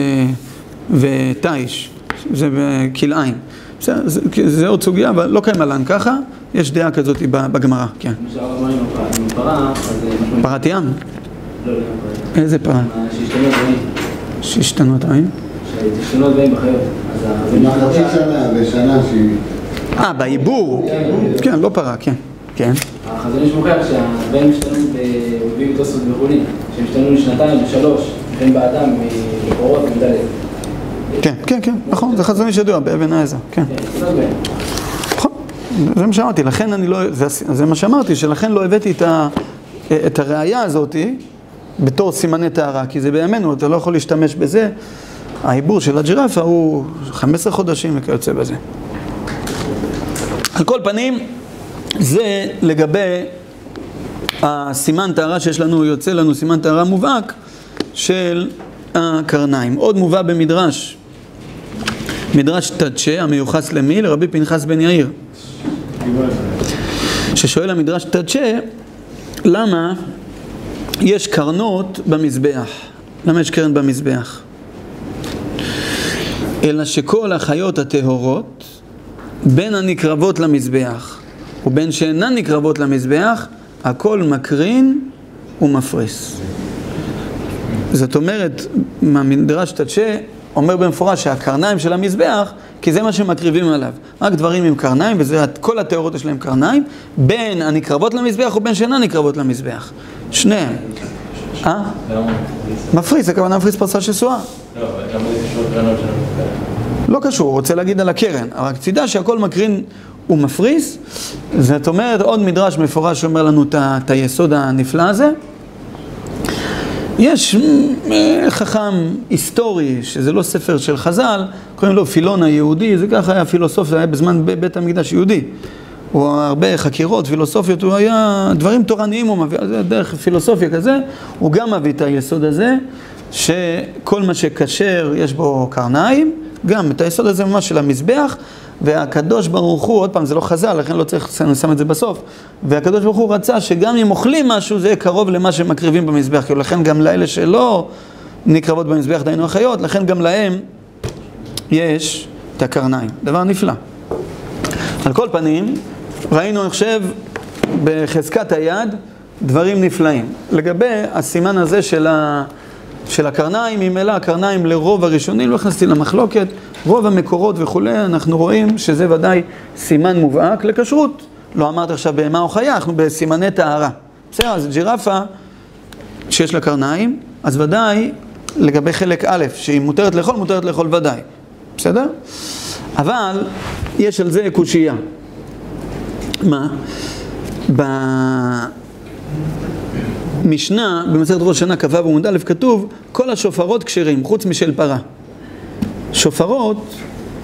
ותיש, זה בכלאיים. בסדר, זה, זה עוד סוגיה, אבל לא קיים עלן ככה, יש דעה כזאת בגמרא, כן. זה. פרת ים? איזה פרה? שהשתנו הדברים, שהשתנו הדברים? שהשתנו הדברים בחיות. אה, בעיבור. כן, לא פרה, כן. כן. החזון מוכיח שהדברים משתנו, ב- הוא הביא בתוספות וכולי, שהם השתנו לשנתיים, לשלוש, לפעמים באדם, מקורות, מדלת. כן, כן, כן, נכון, זה חזון איש ידוע באבן העזר, כן. כן, הדברים. נכון, זה מה שאמרתי, לכן אני לא, זה, מה שאמרתי, שלכן לא הבאתי את הראייה הזאתי בתור סימני טהרה, כי זה בימינו, אתה לא יכול להשתמש בזה. העיבור של הג'ירפה הוא 15 חודשים וכיוצא בזה. על כל פנים, זה לגבי הסימן טהרה שיש לנו, יוצא לנו סימן טהרה מובהק של הקרניים. עוד מובא במדרש, מדרש תדשה המיוחס למי? לרבי פנחס בן יאיר. ששואל המדרש תדשה, למה יש קרנות במזבח? למה יש קרן במזבח? אלא שכל החיות הטהורות, בין הנקרבות למזבח ובין שאינן נקרבות למזבח, הכל מקרין ומפריס. זאת אומרת, מהמדרש תדשה אומר במפורש שהקרניים של המזבח, כי זה מה שמקריבים עליו. רק דברים עם קרניים, וזה כל הטהורות יש להם קרניים, בין הנקרבות למזבח ובין שאינן נקרבות למזבח. שניהם. אה? מפריס, הכוונה מפריס פרסה של שואה. לא קשור, הוא רוצה להגיד על הקרן, אבל צידה שהכל מקרין ומפריס, זאת אומרת עוד מדרש מפורש שאומר לנו את היסוד הנפלא הזה. יש חכם היסטורי, שזה לא ספר של חז"ל, קוראים לו פילון היהודי, זה ככה היה פילוסוף, זה היה בזמן בית המקדש יהודי. הוא הרבה חקירות, פילוסופיות, הוא היה, דברים תורניים הוא מביא, זה דרך פילוסופיה כזה, הוא גם מביא את היסוד הזה, שכל מה שכשר יש בו קרניים, גם את היסוד הזה ממש של המזבח, והקדוש ברוך הוא, עוד פעם, זה לא חז"ל, לכן לא צריך, שם את זה בסוף, והקדוש ברוך הוא רצה שגם אם אוכלים משהו, זה יהיה קרוב למה שמקריבים במזבח, כאילו לכן גם לאלה שלא נקרבות במזבח, דהיינו החיות, לכן גם להם יש את הקרניים. דבר נפלא. על כל פנים, ראינו, אני חושב, בחזקת היד, דברים נפלאים. לגבי הסימן הזה של, ה, של הקרניים, ממילא הקרניים לרוב הראשונים, לא נכנסתי למחלוקת, רוב המקורות וכולי, אנחנו רואים שזה ודאי סימן מובהק לכשרות. לא אמרת עכשיו בהמה או חיה, אנחנו בסימני טהרה. בסדר, אז ג'ירפה שיש לה קרניים, אז ודאי לגבי חלק א', שהיא מותרת לאכול, מותרת לאכול ודאי. בסדר? אבל יש על זה קושייה. מה? במשנה, במסכת ראש שנה כ"ו עמוד א', כתוב כל השופרות כשרים, חוץ משל פרה. שופרות,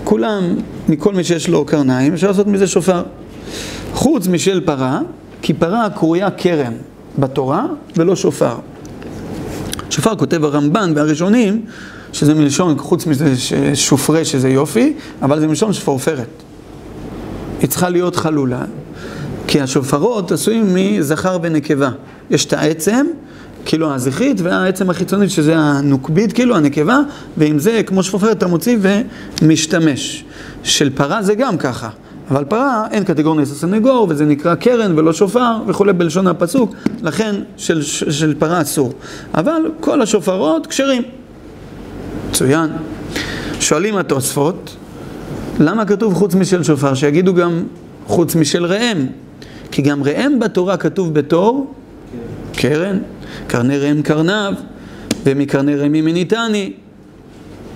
כולם, מכל מי שיש לו קרניים, אפשר לעשות מזה שופר. חוץ משל פרה, כי פרה קרויה כרם בתורה ולא שופר. שופר כותב הרמב"ן והראשונים, שזה מלשון, חוץ מזה שופרה שזה יופי, אבל זה מלשון שפורפרת. היא צריכה להיות חלולה, כי השופרות עשויים מזכר ונקבה. יש את העצם, כאילו הזכרית, והעצם החיצונית שזה הנוקבית, כאילו הנקבה, ועם זה, כמו שפופרת, אתה מוציא ומשתמש. של פרה זה גם ככה. אבל פרה אין קטגוריה נס הסנגור, וזה נקרא קרן ולא שופר וכולי בלשון הפסוק, לכן של, של פרה אסור. אבל כל השופרות כשרים. מצוין. שואלים התוספות, למה כתוב חוץ משל שופר? שיגידו גם חוץ משל ראם. כי גם ראם בתורה כתוב בתור קרן, קרני ראם קרניו, ומקרני ראמי.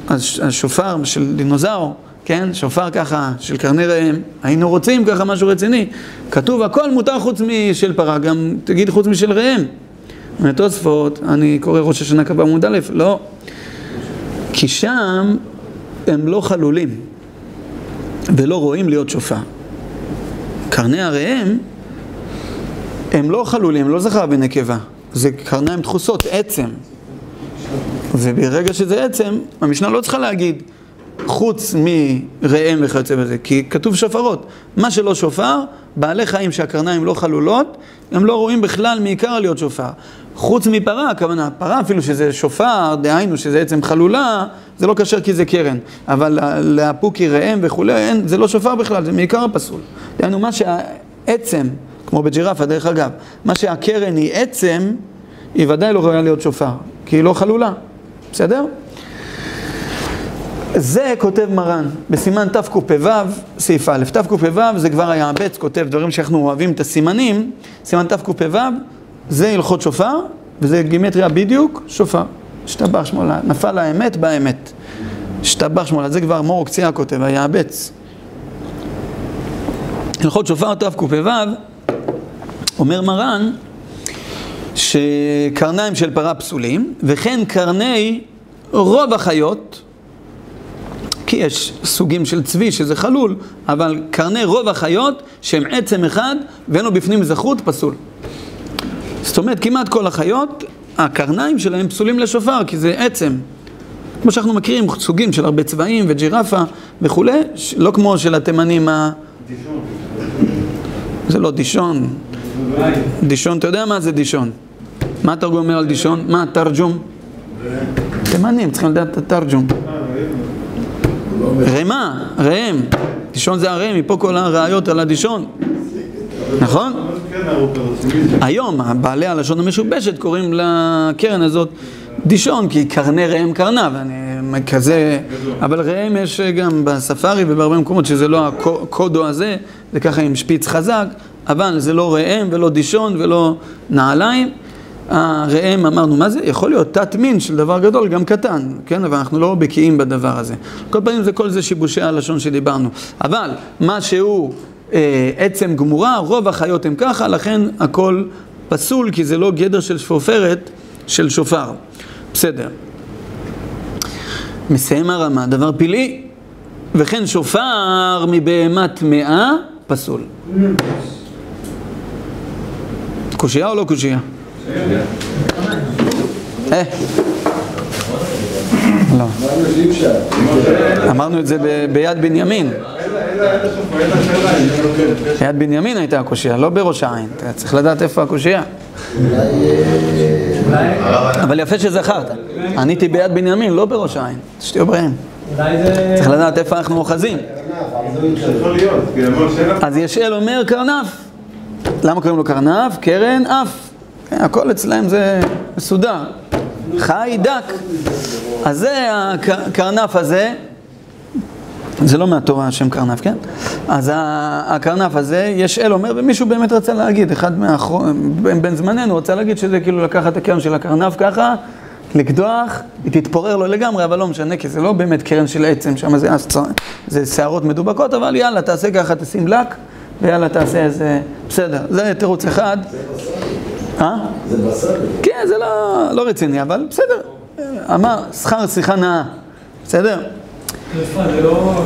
אז השופר של דינוזאור, כן, שופר ככה של קרני ראם, היינו רוצים ככה משהו רציני. כתוב הכל מותר חוץ משל פרה, גם תגיד חוץ משל ראם. מתוספות, אני קורא ראש השנה כ"ב עמוד א', לא. כי שם הם לא חלולים ולא רואים להיות שופר. קרני הראם הם לא חלולים, הם לא זכר ונקבה, זה קרניים דחוסות, עצם. וברגע שזה עצם, המשנה לא צריכה להגיד חוץ מראם וכיוצא בזה, כי כתוב שופרות. מה שלא שופר, בעלי חיים שהקרניים לא חלולות, הם לא רואים בכלל מעיקר להיות שופר. חוץ מפרה, הכוונה, פרה אפילו שזה שופר, דהיינו שזה עצם חלולה, זה לא כשר כי זה קרן. אבל לאפוקי ראם וכולי, זה לא שופר בכלל, זה מעיקר הפסול. דהיינו מה שהעצם, כמו בג'ירפה דרך אגב, מה שהקרן היא עצם, היא ודאי לא ראויה להיות שופר, כי היא לא חלולה. בסדר? זה כותב מרן, בסימן תקפ"ו, סעיף א', תקפ"ו זה כבר היעבץ, כותב דברים שאנחנו אוהבים את הסימנים, סימן תקפ"ו זה הלכות שופר, וזה גימטריה בדיוק, שופר. השתבח שמואלה, נפל האמת באמת. השתבח שמואלה, זה כבר מור קציעה כותב, היעבץ. הלכות שופר תקפ"ו, אומר מרן, שקרניים של פרה פסולים, וכן קרני רוב החיות, כי יש סוגים של צבי שזה חלול, אבל קרני רוב החיות שהם עצם אחד ואין לו בפנים זכות פסול. זאת אומרת, כמעט כל החיות, הקרניים שלהם פסולים לשופר, כי זה עצם. כמו שאנחנו מכירים, סוגים של הרבה צבעים וג'ירפה וכולי, לא כמו של התימנים ה... דישון. זה לא דישון. דישון, אתה יודע מה זה דישון? מה התרגום אומר על דישון? מה התרג'ום? תימנים, צריכים לדעת את התרג'ום. רמה, ראם. דישון זה הראם, מפה כל הראיות על הדישון. נכון? היום, בעלי הלשון המשובשת קוראים לקרן הזאת דישון, כי קרני ראם קרנה, ואני כזה... אבל ראם יש גם בספארי ובהרבה מקומות שזה לא הקודו הזה, זה ככה עם שפיץ חזק, אבל זה לא ראם ולא דישון ולא נעליים. הראם אמרנו, מה זה? יכול להיות תת מין של דבר גדול, גם קטן, כן? אבל אנחנו לא בקיאים בדבר הזה. כל פעמים זה כל זה שיבושי הלשון שדיברנו. אבל מה שהוא אה, עצם גמורה, רוב החיות הם ככה, לכן הכל פסול, כי זה לא גדר של שפופרת של שופר. בסדר. מסיים הרמה, דבר פלאי, וכן שופר מבהמה טמאה, פסול. קושייה או לא קושייה? אה. לא. אמרנו את זה ביד בנימין. ביד בנימין הייתה הקושייה, לא בראש העין. אתה צריך לדעת איפה הקושייה. אבל יפה שזכרת. עניתי ביד בנימין, לא בראש העין. שתהיו בריאים. צריך לדעת איפה אנחנו אוחזים. אז ישאל אומר קרנף. למה קוראים לו קרנף? קרן אף. כן, הכל אצלהם זה מסודר. חי דק. אז זה הקרנף הזה. זה לא מהתורה השם קרנף, כן? אז הקרנף הזה, יש אל אומר, ומישהו באמת רצה להגיד, אחד מהאחרונים, בן זמננו רצה להגיד שזה כאילו לקחת את הקרן של הקרנף ככה, לקדוח, היא תתפורר לו לגמרי, אבל לא משנה, כי זה לא באמת קרן של עצם, שם זה, זה שערות מדובקות, אבל יאללה, תעשה ככה, תשים לק, ויאללה, תעשה איזה... בסדר, זה תירוץ אחד. אה? זה בסדר. כן, זה לא, לא רציני, אבל בסדר. אמר, שכר שיחה נאה, בסדר? טרפה זה לא...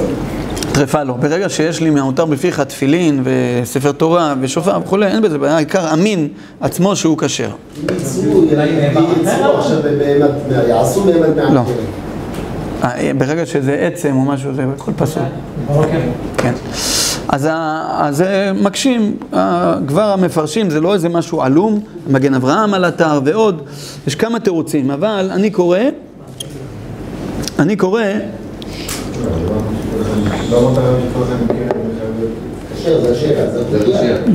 טרפה לא. ברגע שיש לי מהמותר בפיך תפילין וספר תורה ושופר וכולי, אין בזה בעיה, העיקר אמין עצמו שהוא כשר. לא. אה, ברגע שזה עצם או משהו, זה הכל פסול. כן. אז, אז מקשים, כבר המפרשים, זה לא איזה משהו עלום, מגן אברהם על אתר ועוד, יש כמה תירוצים, אבל אני קורא, אני קורא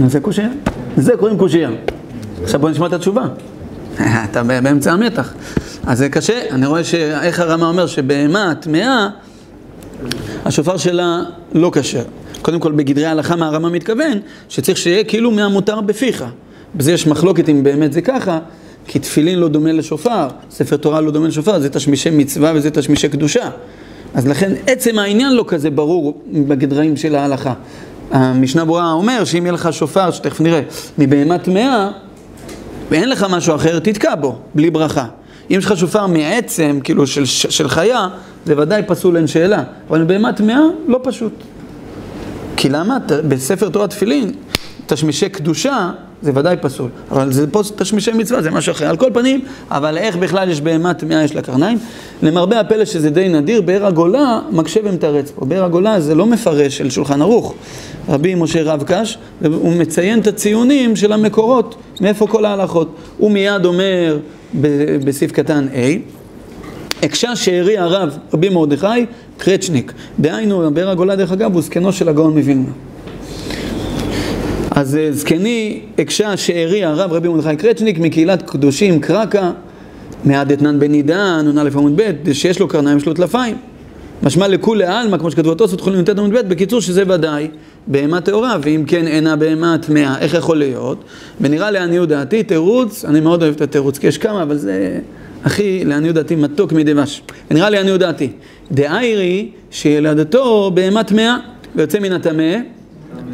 זה קושייה. זה קוראים קושייה. עכשיו בוא נשמע את התשובה. [LAUGHS] אתה באמצע המתח. אז זה קשה, אני רואה שאיך הרמה אומר שבהמה טמאה, השופר שלה לא כשר. קודם כל בגדרי ההלכה מה הרמה מתכוון, שצריך שיהיה כאילו מהמותר בפיך. בזה יש מחלוקת אם באמת זה ככה, כי תפילין לא דומה לשופר, ספר תורה לא דומה לשופר, זה תשמישי מצווה וזה תשמישי קדושה. אז לכן עצם העניין לא כזה ברור בגדרים של ההלכה. המשנה ברורה אומר שאם יהיה לך שופר, שתכף נראה, מבהמה טמאה, ואין לך משהו אחר, תתקע בו, בלי ברכה. אם יש לך שופר מעצם, כאילו של, של חיה, זה ודאי פסול, אין שאלה. אבל מבהמה טמאה, לא פשוט. כי למה? בספר תורת תפילין, תשמישי קדושה, זה ודאי פסול. אבל זה פה תשמישי מצווה, זה משהו אחר. על כל פנים, אבל איך בכלל יש בהמה טמאה יש לה קרניים? למרבה הפלא שזה די נדיר, באר הגולה מקשה ומתרץ פה. באר הגולה זה לא מפרש של שולחן ערוך. רבי משה רב קש, הוא מציין את הציונים של המקורות, מאיפה כל ההלכות. הוא מיד אומר בסעיף קטן A, הקשה שארי הרב רבי מרדכי קרצ'ניק. דהיינו, באר הגולה דרך אגב הוא זקנו של הגאון מווילנה. אז אה, זקני הקשה שארי הרב רבי מרדכי קרצ'ניק מקהילת קדושים קרקה מעד אתנן בן עידן, נ"א עמוד ב', שיש לו קרניים, יש לו טלפיים. משמע לכולי עלמא, כמו שכתבו התוספות, יכולים לתת עמוד ב', בקיצור שזה ודאי בהמה טהורה, ואם כן אינה בהמה טמאה, איך יכול להיות? ונראה לעניות דעתי, תירוץ, אני מאוד אוהב את התירוץ, כי יש כמה, אבל זה הכי לעניות דעתי מתוק מדבש. ונראה לעניות דעתי, דאיירי שילדתו בהמה טמאה, ויוצא מן הטמא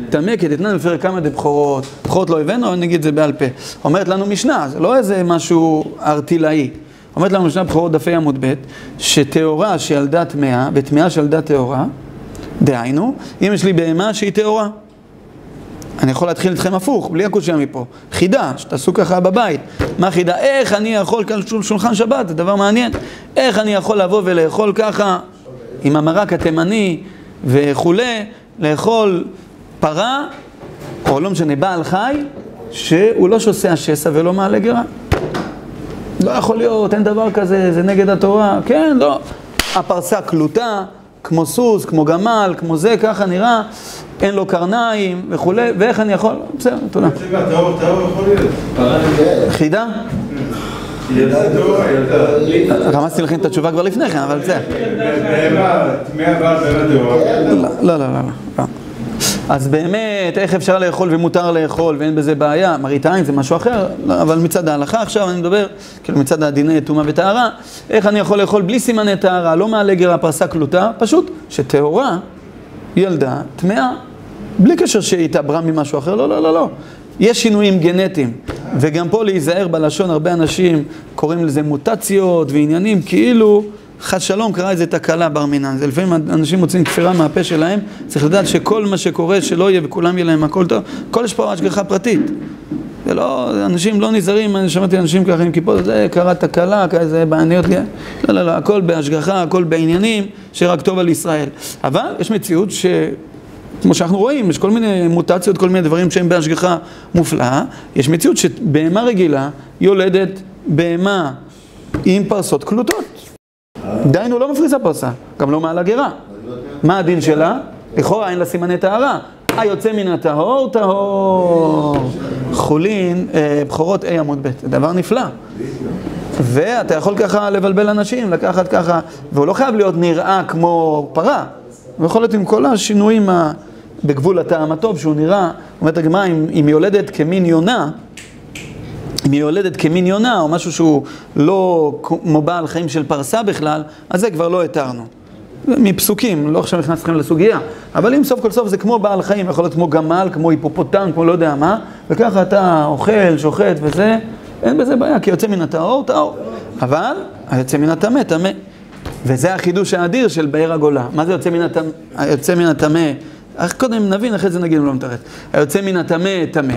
טמא כי תתנן בפרק כמה דבחורות, בכורות לא הבאנו, נגיד את זה בעל פה. אומרת לנו משנה, זה לא איזה משהו ארטילאי. אומרת לנו משנה בכורות דפי עמוד ב', שטהורה שילדה טמאה, וטמאה שילדה טהורה, דהיינו, אם יש לי בהמה שהיא טהורה. אני יכול להתחיל איתכם הפוך, בלי הקושיה מפה. חידה, שתעשו ככה בבית. מה חידה? איך אני יכול, כאן שולחן שבת, זה דבר מעניין. איך אני יכול לבוא ולאכול ככה, עם המרק התימני וכולי, לאכול פרה, או לא משנה, בעל חי, שהוא לא שוסע השסע ולא מעלה גרה. לא יכול להיות, אין דבר כזה, זה נגד התורה. כן, לא. הפרסה קלוטה, כמו סוס, כמו גמל, כמו זה, ככה נראה, אין לו קרניים וכולי, ואיך אני יכול? בסדר, תודה. חידה? רמזתי לכם את התשובה כבר לפני כן, אבל בסדר. לא, לא, לא, לא. אז באמת, איך אפשר לאכול ומותר לאכול ואין בזה בעיה? מראית עין זה משהו אחר, אבל מצד ההלכה עכשיו אני מדבר, כאילו מצד הדיני טומאה וטהרה, איך אני יכול לאכול בלי סימני טהרה, לא מעלה גרה פרסה קלוטה, פשוט שטהורה, ילדה, טמאה, בלי קשר שהיא התעברה ממשהו אחר, לא, לא, לא, לא. יש שינויים גנטיים, וגם פה להיזהר בלשון, הרבה אנשים קוראים לזה מוטציות ועניינים כאילו חס שלום קרה איזה תקלה בר מינן, זה לפעמים אנשים מוצאים כפירה מהפה שלהם, צריך לדעת שכל מה שקורה שלא יהיה וכולם יהיה להם הכל טוב, הכל יש פה השגחה פרטית. זה לא, אנשים לא נזהרים, אני שמעתי אנשים ככה עם כיפות, זה קרה תקלה, כזה בעניות, לא, לא, לא, הכל בהשגחה, הכל בעניינים שרק טוב על ישראל. אבל יש מציאות כמו שאנחנו רואים, יש כל מיני מוטציות, כל מיני דברים שהם בהשגחה מופלאה. יש מציאות שבהמה רגילה יולדת בהמה עם פרסות קלוטות. דהיינו, לא מפריסה פרסה, גם לא מעל הגרה. מה הדין שלה? לכאורה אין לה סימני טהרה. היוצא מן הטהור, טהור. חולין, אה, בכורות A עמוד ב', זה דבר נפלא. ואתה יכול ככה לבלבל אנשים, לקחת ככה, והוא לא חייב להיות נראה כמו פרה. הוא יכול להיות עם כל השינויים ה... בגבול הטעם הטוב, שהוא נראה, אומרת הגמרא, אם, אם היא יולדת כמין יונה, אם היא יולדת כמין יונה, או משהו שהוא לא כמו בעל חיים של פרסה בכלל, אז זה כבר לא התרנו. מפסוקים, לא עכשיו נכנס אתכם לסוגיה, אבל אם סוף כל סוף זה כמו בעל חיים, יכול להיות כמו גמל, כמו היפופוטם, כמו לא יודע מה, וככה אתה אוכל, שוחט וזה, אין בזה בעיה, כי יוצא מן הטהור, טהור. אבל היוצא מן הטמא, טמא. וזה החידוש האדיר של באר הגולה. מה זה יוצא מן הטמא, קודם נבין, אחרי זה נגיד, הוא לא מתרץ. היוצא מן הטמא, טמא.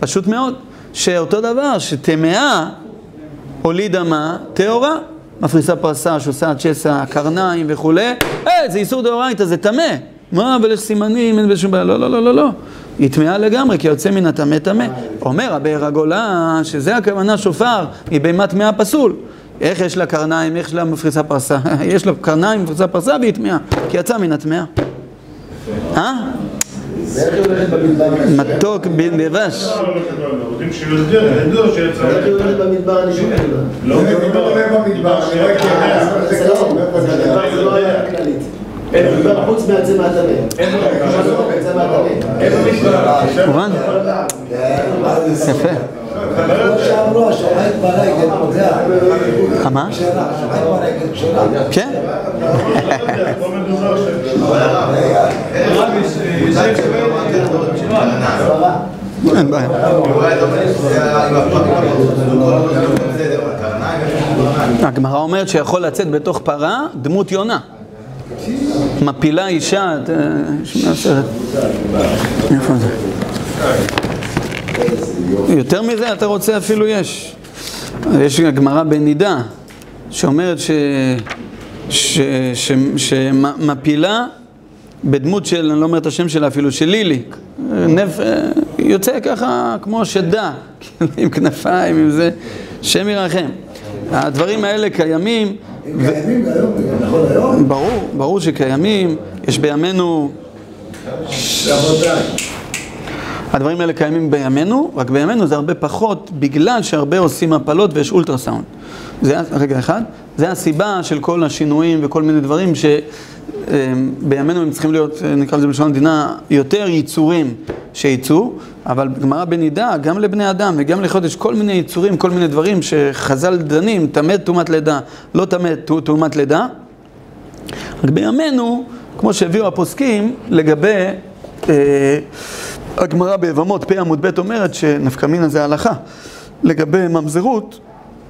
פשוט מאוד, שאותו דבר, שטמאה הולידה מה? טהורה. מפריסה פרסה, שוסעת שסע, קרניים וכולי, אה, זה איסור דאורייתא, זה טמא. מה, אבל יש סימנים, אין בשום בעיה. לא, לא, לא, לא, לא. היא טמאה לגמרי, כי יוצא מן הטמא טמא. אומר הבאר הגולה, שזה הכוונה שופר, היא בהמת טמאה פסול. איך יש לה קרניים, איך יש לה מפריסה פרסה? [LAUGHS] יש לה קרניים, מפריסה פרסה והיא טמאה, כי יצא מן הטמאה. אה? במדבר? מתוק במדבר? לא במדבר, לא, במדבר לא. במדבר חוץ מהצמא הטמא. הטמא. מובן? יפה. פוגע. מה? כן? אין בעיה. הגמרא אומרת שיכול לצאת בתוך פרה דמות יונה. מפילה אישה. איפה זה? יותר מזה אתה רוצה אפילו יש. יש גמרא בנידה שאומרת ש... ש... ש... שמפילה בדמות של, אני לא אומר את השם שלה אפילו, של לילי. נפ... יוצא ככה כמו שדה, [LAUGHS] עם כנפיים, עם זה, שם ירחם. הדברים האלה קיימים. הם קיימים היום, נכון היום? ברור, ברור שקיימים, יש בימינו, רבותיי. הדברים האלה קיימים בימינו, רק בימינו זה הרבה פחות, בגלל שהרבה עושים הפלות ויש אולטרסאונד. זה, רגע אחד, זה הסיבה של כל השינויים וכל מיני דברים שבימינו הם צריכים להיות, נקרא לזה בלשון המדינה, יותר יצורים שיצאו, אבל בגמרא בנידה, גם לבני אדם וגם לחיות יש כל מיני יצורים, כל מיני דברים שחז"ל דנים, טמא תאומת לידה, לא טמא תאומת לידה. רק בימינו, כמו שהביאו הפוסקים, לגבי אה, הגמרא ביבמות, פ עמוד ב' אומרת שנפקא מינה זה הלכה. לגבי ממזרות,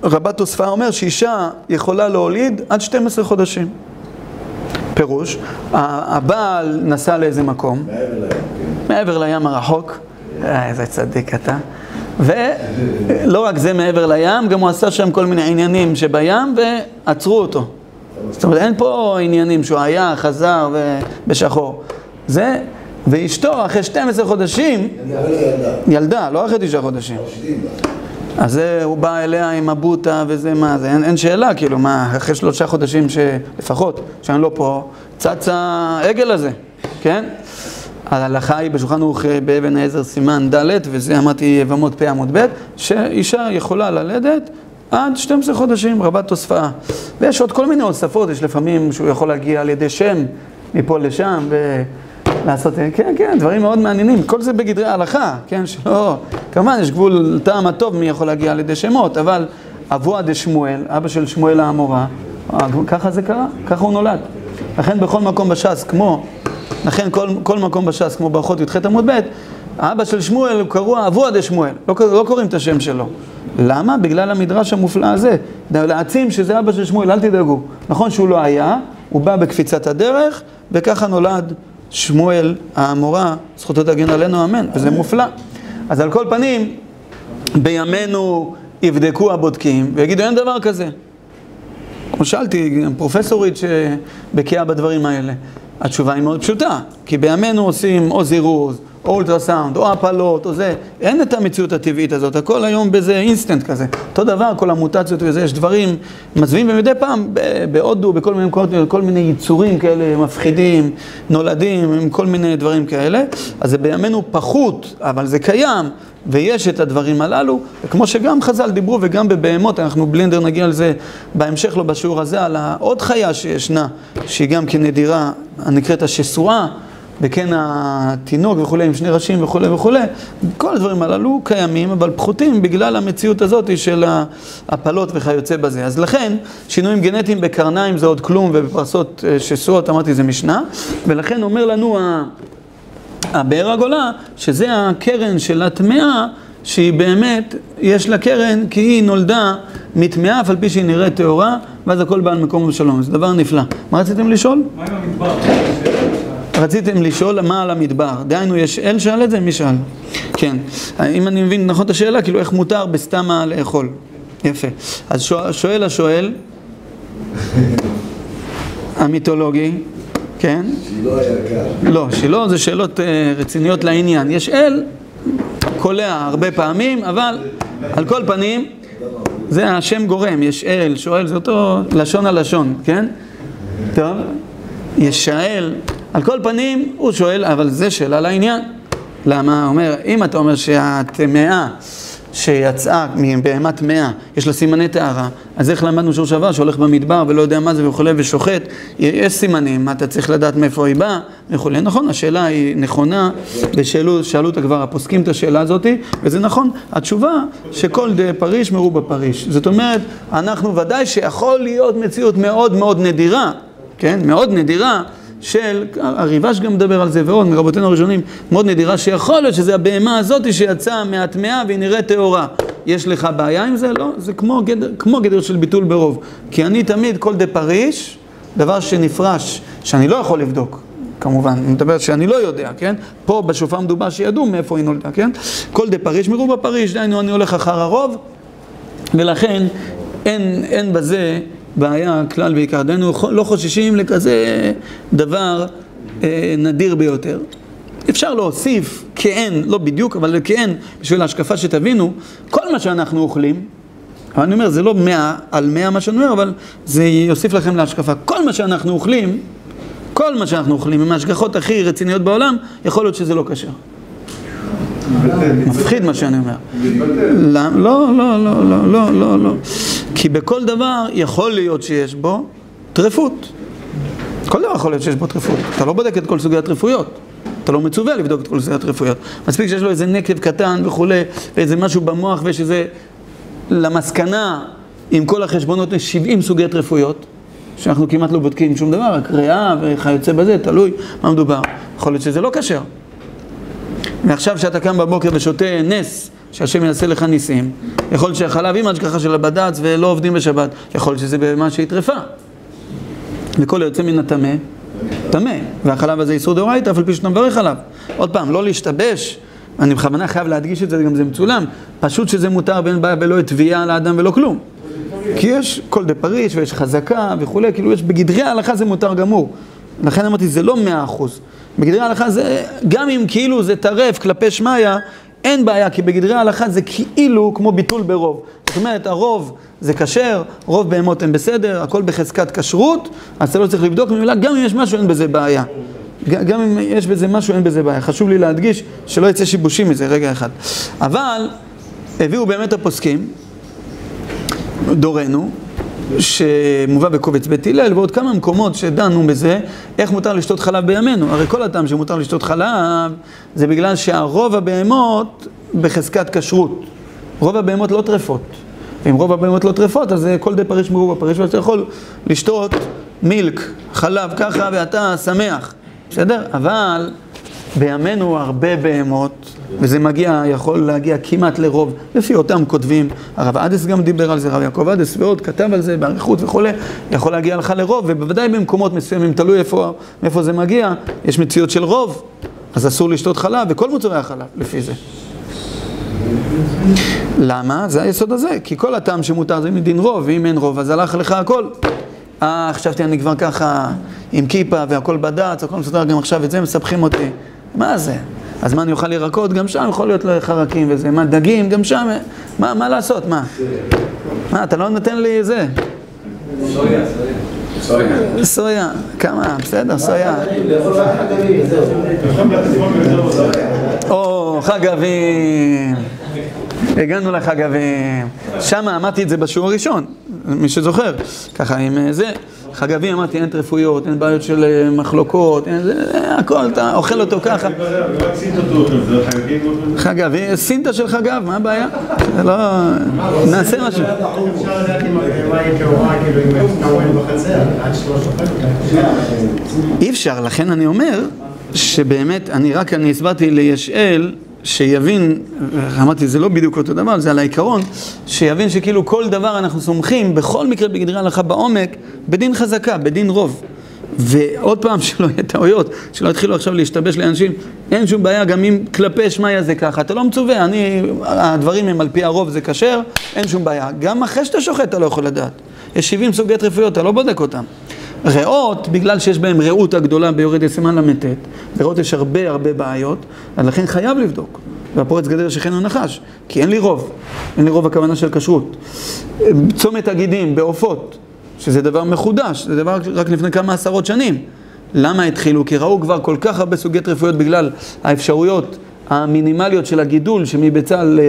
רבת תוספה אומר שאישה יכולה להוליד עד 12 חודשים. פירוש, הבעל נסע לאיזה מקום, מעבר לים הרחוק, אה, איזה צדיק אתה, ולא רק זה מעבר לים, גם הוא עשה שם כל מיני עניינים שבים ועצרו אותו. זאת אומרת, אין פה עניינים שהוא היה, חזר ובשחור. זה, ואשתו אחרי 12 חודשים, ילדה. לא אחרי תשעה חודשים. אז זה, הוא בא אליה עם הבוטה וזה מה, זה אין, אין שאלה, כאילו, מה, אחרי שלושה חודשים שלפחות, שאני לא פה, צץ העגל הזה, כן? ההלכה היא בשולחן ערוך אה, באבן העזר סימן ד', וזה אמרתי יבמות פ' עמוד ב', שאישה יכולה ללדת עד 12 חודשים, רבת תוספה. ויש עוד כל מיני הוספות, יש לפעמים שהוא יכול להגיע על ידי שם, מפה לשם, ולעשות, כן, כן, דברים מאוד מעניינים. כל זה בגדרי ההלכה, כן, שלא, כמובן יש גבול טעם הטוב מי יכול להגיע על ידי שמות, אבל אבוה דשמואל, אבא של שמואל האמורה, אה, ככה זה קרה, ככה הוא נולד. לכן בכל מקום בש"ס, כמו, לכן כל, כל מקום בש"ס, כמו ברכות י"ח עמוד ב', האבא של שמואל הוא קרוע אבוה דשמואל, לא, לא קוראים את השם שלו. למה? בגלל המדרש המופלא הזה. להעצים שזה אבא של שמואל, אל תדאגו. נכון שהוא לא היה, הוא בא בקפיצת הדרך, וככה נולד שמואל האמורה, זכותו תגן עלינו אמן, וזה מופלא. אז על כל פנים, בימינו יבדקו הבודקים ויגידו אין דבר כזה. כמו שאלתי, פרופסורית שבקיאה בדברים האלה. התשובה היא מאוד פשוטה, כי בימינו עושים או זירוז, או אולטרסאונד, או הפלות, או זה, אין את המציאות הטבעית הזאת, הכל היום באיזה אינסטנט כזה. אותו דבר, כל המוטציות וזה, יש דברים מזווים, ומדי פעם בהודו, בכל מיני מקומות, כל מיני יצורים כאלה מפחידים, נולדים, עם כל מיני דברים כאלה, אז זה בימינו פחות, אבל זה קיים. ויש את הדברים הללו, וכמו שגם חז"ל דיברו וגם בבהמות, אנחנו בלינדר נגיע על זה בהמשך, לא בשיעור הזה, על העוד חיה שישנה, שהיא גם כנדירה, הנקראת השסועה, וכן התינוק וכולי, עם שני ראשים וכולי וכולי, כל הדברים הללו קיימים, אבל פחותים בגלל המציאות הזאת של ההפלות וכיוצא בזה. אז לכן, שינויים גנטיים בקרניים זה עוד כלום, ובפרסות אה, שסועות, אמרתי, זה משנה, ולכן אומר לנו. הבאר הגולה, שזה הקרן של הטמאה, שהיא באמת, יש לה קרן כי היא נולדה מטמאה, אף על פי שהיא נראית טהורה, ואז הכל בא על מקום ושלום. זה דבר נפלא. מה רציתם לשאול? מה עם המדבר? רציתם לשאול מה על המדבר. דהיינו, יש אל שאל את זה? מי שאל? כן. אם אני מבין נכון את השאלה, כאילו איך מותר בסתמה לאכול. יפה. אז שואל, שואל השואל, [LAUGHS] המיתולוגי, כן? שילה היקר. לא, שילה זה שאלות אה, רציניות לעניין. יש אל, קולע הרבה פעמים, אבל על כל פנים, זה השם גורם, יש אל, שואל, זה אותו לשון הלשון, כן? טוב, יש שאל, על כל פנים הוא שואל, אבל זה שאלה לעניין. למה? אומר, אם אתה אומר שהטמאה שיצאה מבהמה טמאה, יש לה סימני טהרה, אז איך למדנו שור שעבר שהולך במדבר ולא יודע מה זה וכולי ושוחט? יש סימנים, אתה צריך לדעת מאיפה היא באה וכולי. נכון, השאלה היא נכונה, ושאלו שאלו אותה כבר הפוסקים את השאלה הזאת, וזה נכון. התשובה שכל פריש מרובה פריש. זאת אומרת, אנחנו ודאי שיכול להיות מציאות מאוד מאוד נדירה, כן? מאוד נדירה. של, הריבש גם מדבר על זה ועוד, מרבותינו הראשונים, מאוד נדירה, שיכול להיות שזה הבהמה הזאת שיצאה מהטמאה והיא נראית טהורה. יש לך בעיה עם זה? לא, זה כמו גדר, כמו גדר של ביטול ברוב. כי אני תמיד, כל דה פריש, דבר שנפרש, שאני לא יכול לבדוק, כמובן, אני מדבר שאני לא יודע, כן? פה בשופר מדובר שידעו מאיפה היא נולדה, כן? כל דה פריש מרובה פריש, דהיינו אני הולך אחר הרוב, ולכן אין, אין בזה בעיה כלל ועיקר. דהיינו לא חוששים לכזה דבר אה, נדיר ביותר. אפשר להוסיף כאין, לא בדיוק, אבל כאין, בשביל ההשקפה שתבינו, כל מה שאנחנו אוכלים, אבל אני אומר, זה לא מאה על מאה מה שאני אומר, אבל זה יוסיף לכם להשקפה. כל מה שאנחנו אוכלים, כל מה שאנחנו אוכלים, עם ההשגחות הכי רציניות בעולם, יכול להיות שזה לא כשר. מפחיד מה שאני אומר. לא, לא, לא, לא, לא, לא, לא. כי בכל דבר יכול להיות שיש בו טרפות. כל דבר יכול להיות שיש בו טרפות. אתה לא בודק את כל סוגי הטרפויות. אתה לא מצווה לבדוק את כל סוגי הטרפויות. מספיק שיש לו איזה נקב קטן וכולי, ואיזה משהו במוח ויש איזה... למסקנה, עם כל החשבונות, יש 70 סוגי טרפויות, שאנחנו כמעט לא בודקים שום דבר, רק ריאה וכיוצא בזה, תלוי מה מדובר. יכול להיות שזה לא כשר. ועכשיו שאתה קם בבוקר ושותה נס, שהשם יעשה לך ניסים, יכול להיות שהחלב עם ההשגחה של הבד"ץ ולא עובדים בשבת, יכול להיות שזה במה שהיא טרפה. וכל היוצא מן הטמא, טמא. והחלב הזה איסור דאורייתא, אף על פי שאתה מברך עליו. עוד פעם, לא להשתבש, אני בכוונה חייב להדגיש את זה, גם זה מצולם, פשוט שזה מותר ואין בעיה ולא תביעה על האדם ולא כלום. כי יש כל דה פריש ויש חזקה וכולי, כאילו יש בגדרי ההלכה זה מותר גמור. לכן אמרתי, זה לא מאה אחוז. בגדרי ההלכה זה, גם אם כאילו זה טרף כלפי שמיא, אין בעיה, כי בגדרי ההלכה זה כאילו כמו ביטול ברוב. זאת אומרת, הרוב זה כשר, רוב בהמות הם בסדר, הכל בחזקת כשרות, אז אתה לא צריך לבדוק, ממילא גם אם יש משהו אין בזה בעיה. גם אם יש בזה משהו אין בזה בעיה. חשוב לי להדגיש שלא יצא שיבושים מזה, רגע אחד. אבל הביאו באמת הפוסקים, דורנו, שמובא בקובץ בית הלל ועוד כמה מקומות שדנו בזה, איך מותר לשתות חלב בימינו. הרי כל הטעם שמותר לשתות חלב זה בגלל שהרוב הבהמות בחזקת כשרות. רוב הבהמות לא טרפות. ואם רוב הבהמות לא טרפות, אז כל די פריש מרוב הפריש, ואתה יכול לשתות מילק, חלב ככה, ואתה שמח. בסדר? אבל בימינו הרבה בהמות, וזה מגיע, יכול להגיע כמעט לרוב, לפי אותם כותבים, הרב אדס גם דיבר על זה, הרב יעקב אדס ועוד כתב על זה באריכות וכולי, יכול להגיע לך לרוב, ובוודאי במקומות מסוימים, תלוי איפה, מאיפה זה מגיע, יש מציאות של רוב, אז אסור לשתות חלב, וכל מוצרי החלב, לפי זה. למה? זה היסוד הזה, כי כל הטעם שמותר זה מדין רוב, ואם אין רוב אז הלך לך הכל. אה, חשבתי אני כבר ככה עם כיפה והכל בד"ץ, הכל מסודר, גם עכשיו את זה מסבכים אותי. מה זה? אז מה, אני אוכל ירקות? גם שם יכול להיות חרקים וזה. מה, דגים? גם שם? מה, מה לעשות? מה? מה, אתה לא נותן לי זה? סויה, סויה. סויה. כמה? בסדר, סויה. או, חג אביב. הגענו לחג אביב. שם אמרתי את זה בשיעור הראשון, מי שזוכר. ככה עם אה, זה. חג אביב אמרתי, אין טרפויות, אין בעיות של אה, מחלוקות, אין זה, אה, הכל, אתה אוכל אותו ככה. חג אביב, סינטה של חג אב, מה הבעיה? לא... נעשה משהו. טהורה, כאילו. אי אפשר, לכן אני אומר שבאמת, אני רק, אני הסברתי לישאל שיבין, אמרתי זה לא בדיוק אותו דבר, זה על העיקרון, שיבין שכאילו כל דבר אנחנו סומכים, בכל מקרה בגדרי הלכה בעומק, בדין חזקה, בדין רוב. ועוד פעם, [LAUGHS] שלא יהיה טעויות, שלא יתחילו עכשיו להשתבש לאנשים, אין שום בעיה, גם אם כלפי שמיא זה ככה, אתה לא מצווה, אני, הדברים הם על פי הרוב זה כשר, אין שום בעיה. גם אחרי שאתה שוחט אתה לא יכול לדעת. יש 70 סוגי רפואיות, אתה לא בודק אותם. ריאות, בגלל שיש בהם רעות הגדולה ביורד יסמן ל"ט, בריאות יש הרבה הרבה בעיות, אז לכן חייב לבדוק. והפורץ גדר שכן הנחש, כי אין לי רוב, אין לי רוב הכוונה של כשרות. צומת הגידים בעופות, שזה דבר מחודש, זה דבר רק לפני כמה עשרות שנים. למה התחילו? כי ראו כבר כל כך הרבה סוגי רפואיות בגלל האפשרויות המינימליות של הגידול שמביצה ל...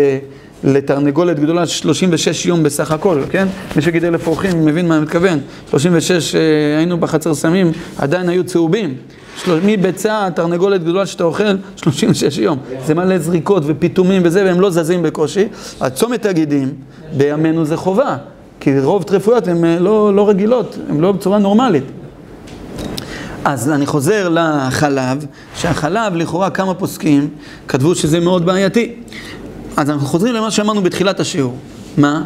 לתרנגולת גדולה 36 יום בסך הכל, כן? מי שגידל אפרוחים מבין מה אני מתכוון. 36 אה, היינו בחצר סמים, עדיין היו צהובים. של... מביצה, תרנגולת גדולה שאתה אוכל, 36 יום. זה מלא זריקות ופיתומים וזה, והם לא זזים בקושי. הצומת הגידים בימינו זה חובה, כי רוב טרפויות הן אה, לא, לא רגילות, הן לא בצורה נורמלית. אז אני חוזר לחלב, שהחלב לכאורה כמה פוסקים כתבו שזה מאוד בעייתי. אז אנחנו חוזרים למה שאמרנו בתחילת השיעור. מה?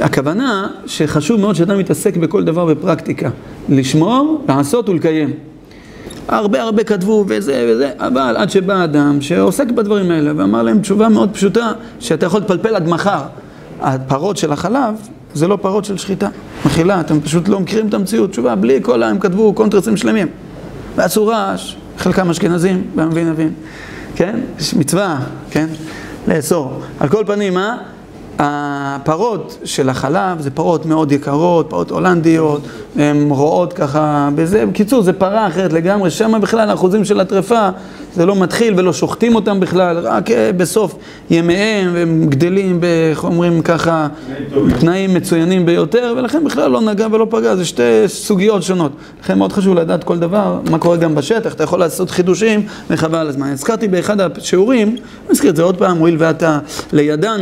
הכוונה שחשוב מאוד שאדם מתעסק בכל דבר בפרקטיקה. לשמור, לעשות ולקיים. הרבה הרבה כתבו וזה וזה, אבל עד שבא אדם שעוסק בדברים האלה ואמר להם תשובה מאוד פשוטה, שאתה יכול לפלפל עד מחר. הפרות של החלב זה לא פרות של שחיטה. מחילה, אתם פשוט לא מכירים את המציאות. תשובה, בלי כל ה... הם כתבו קונטרסים שלמים. ועשו רעש, חלקם אשכנזים, במבין אבין. כן? יש מצווה, כן? לאסור. על כל פנים, מה? הפרות של החלב זה פרות מאוד יקרות, פרות הולנדיות, הן רואות ככה בזה, בקיצור זה פרה אחרת לגמרי, שם בכלל האחוזים של הטרפה זה לא מתחיל ולא שוחטים אותם בכלל, רק אה, בסוף ימיהם והם גדלים, איך אומרים ככה, תנאים מצוינים ביותר, ולכן בכלל לא נגע ולא פגע, זה שתי סוגיות שונות. לכן מאוד חשוב לדעת כל דבר, מה קורה גם בשטח, אתה יכול לעשות חידושים וחבל הזמן. הזכרתי באחד השיעורים, אני אזכיר את זה עוד פעם, הואיל ואתה לידן,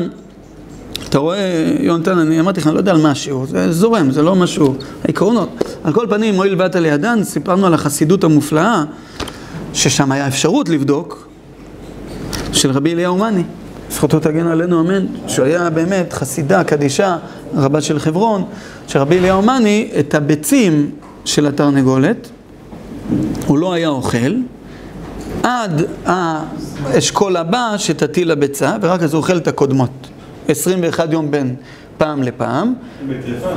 אתה רואה, יונתן, אני אמרתי לך, אני לא יודע על מה השיעור, זה זורם, זה לא משהו, העקרונות. על כל פנים, הואיל ואתה לידן, סיפרנו על החסידות המופלאה, ששם היה אפשרות לבדוק, של רבי אליהו מאני, זכותו תגן עלינו אמן, שהוא היה באמת חסידה, קדישה, רבה של חברון, שרבי אליהו מאני, את הביצים של התרנגולת, הוא לא היה אוכל, עד האשכול הבא שתטיל הביצה, ורק אז הוא אוכל את הקודמות. 21 יום בין פעם לפעם.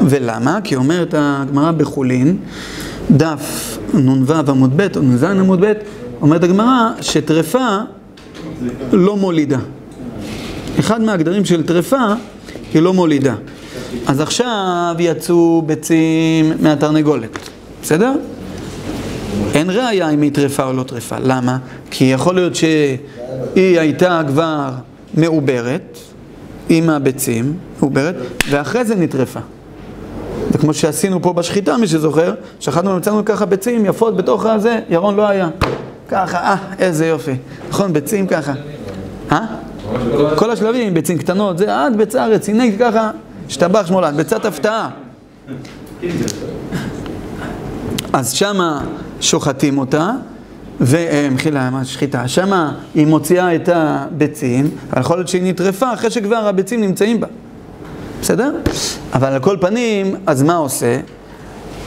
ולמה? כי אומרת הגמרא בחולין, דף נ"ו עמוד ב' או נ"ז עמוד ב', אומרת הגמרא שטרפה לא מולידה. אחד מהגדרים של טרפה היא לא מולידה. אז עכשיו יצאו ביצים מהתרנגולת, בסדר? אין ראיה אם היא טרפה או לא טרפה. למה? כי יכול להיות שהיא הייתה כבר מעוברת, עם הביצים, מעוברת, ואחרי זה נטרפה. זה כמו שעשינו פה בשחיטה, מי שזוכר, שחטנו ומצאנו ככה ביצים יפות בתוך הזה, ירון לא היה. ככה, אה, איזה יופי. נכון, ביצים ככה. אה? כל השלבים, ביצים קטנות, זה עד ביצה רצינית ככה, השתבח שמולד, ביצת הפתעה. אז שמה שוחטים אותה, ומחילה, מה שחיטה, שמה היא מוציאה את הביצים, אבל יכול להיות שהיא נטרפה אחרי שכבר הביצים נמצאים בה. בסדר? אבל על כל פנים, אז מה עושה?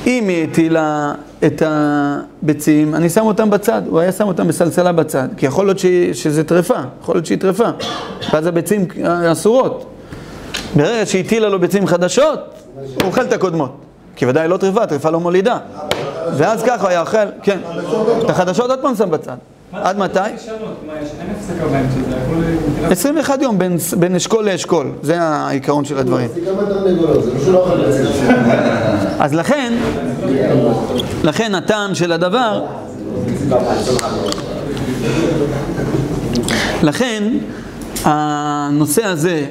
אם היא הטילה את הביצים, אני שם אותם בצד, הוא היה שם אותם בסלסלה בצד, כי יכול להיות שהיא, שזה טרפה, יכול להיות שהיא טרפה, ואז הביצים אסורות. ברגע שהיא הטילה לו ביצים חדשות, הוא אוכל את הקודמות. כי ודאי לא טרפה, טרפה לא מולידה. ואז ככה הוא היה אוכל, כן. את החדשות עוד פעם שם בצד. עד מתי? לשנות, מה יש? אין הפסקה באמצע, זה הכל... נטילת- 21 יום בין, אשכול לאשכול, זה העיקרון של הדברים. אז לכן, לכן הטעם של הדבר, לכן הנושא הזה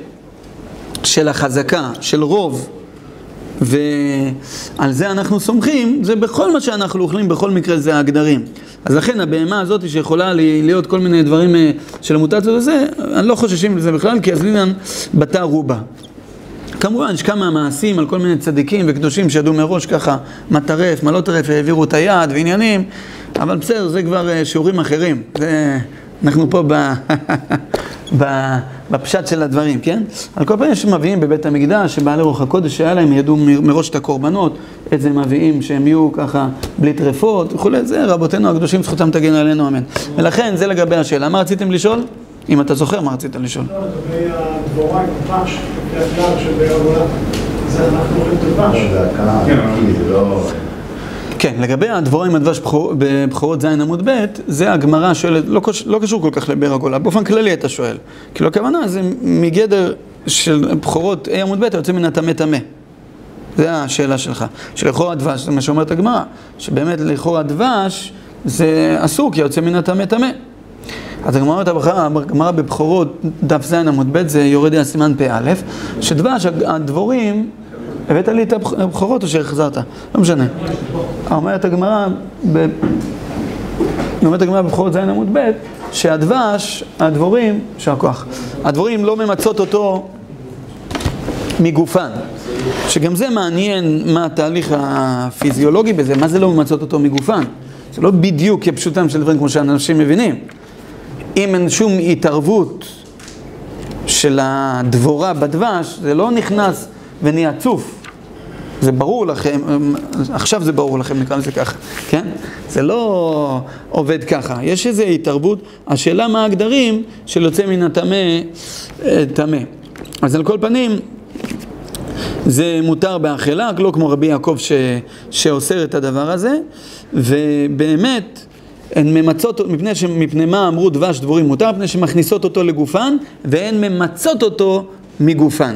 של החזקה, של רוב, ועל זה אנחנו סומכים, זה בכל מה שאנחנו אוכלים, בכל מקרה זה הגדרים. אז לכן הבהמה הזאת שיכולה להיות כל מיני דברים אה, של המוטציות וזה, אני לא חוששים לזה בכלל, כי אזלינן בתא רובה. כמובן, יש כמה מעשים על כל מיני צדיקים וקדושים שידעו מראש ככה מה טרף, מה לא טרף, העבירו את היד ועניינים, אבל בסדר, זה כבר אה, שיעורים אחרים. זה, אנחנו פה ב, [LAUGHS] ב, בפשט של הדברים, כן? על כל פנים יש מביאים בבית המקדש, שבעלי רוח הקודש שהיה להם, ידעו מראש את הקורבנות, את זה מביאים שהם יהיו ככה בלי טרפות וכולי, זה רבותינו הקדושים, זכותם תגן עלינו, אמן. ולכן, זה לגבי השאלה. מה רציתם לשאול? אם אתה זוכר, מה רצית לשאול? לא, לגבי הדבורה עם הגולה, זה אנחנו אוכלים את הדבש. כן, אבל- כן, לגבי הדבורה עם הדבש בחור- בבכורות ז' עמוד ב', זה הגמרא שואלת, לא, קוש- לא קשור כל כך לבאר הגולה, באופן כללי אתה שואל. כאילו הכוונה זה מגדר של בכורות ה' עמוד ב', אתה יוצא מן הטמא טמא. זה השאלה שלך. שלכאורה הדבש, זה מה שאומרת הגמרא, שבאמת לכאורה הדבש זה אסור כי יוצא מן הטמא טמא. אז הגמרא בבכורות דף ז' עמוד ב', זה יורד על סימן פא, שדבש, הדבורים, הבאת לי את הבכורות או שהחזרת? לא משנה. אומרת הגמרא, ב- אומרת הגמרא בבכורות ז' עמוד ב', שהדבש, הדבורים, יישר כוח, הדבורים לא ממצות אותו מגופן. שגם זה מעניין מה התהליך הפיזיולוגי בזה, מה זה לא ממצות אותו מגופן. זה לא בדיוק כפשוטם של דברים כמו שאנשים מבינים. אם אין שום התערבות של הדבורה בדבש, זה לא נכנס ונהיה צוף. זה ברור לכם, עכשיו זה ברור לכם, נקרא לזה ככה, כן? זה לא עובד ככה. יש איזו התערבות, השאלה מה הגדרים של יוצא מן הטמא, אה, טמא. אז על כל פנים, זה מותר באכילה, לא כמו רבי יעקב ש... שאוסר את הדבר הזה, ובאמת, הן ממצות, מפני, ש... מפני מה אמרו דבש דבורים מותר? מפני שמכניסות אותו לגופן, והן ממצות אותו מגופן.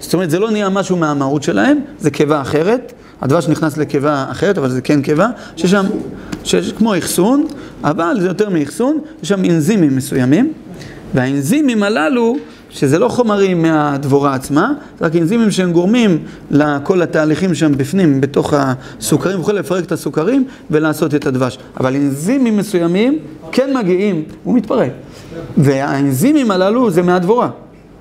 זאת אומרת, זה לא נהיה משהו מהמהות שלהם, זה קיבה אחרת. הדבש נכנס לקיבה אחרת, אבל זה כן קיבה, ששם, שיש כמו אחסון, אבל זה יותר מאחסון, יש שם אנזימים מסוימים, והאנזימים הללו, שזה לא חומרים מהדבורה עצמה, זה רק אנזימים שהם גורמים לכל התהליכים שם בפנים, בתוך הסוכרים וכו', לפרק את הסוכרים ולעשות את הדבש. אבל אנזימים מסוימים כן מגיעים, הוא מתפרק. והאנזימים הללו זה מהדבורה.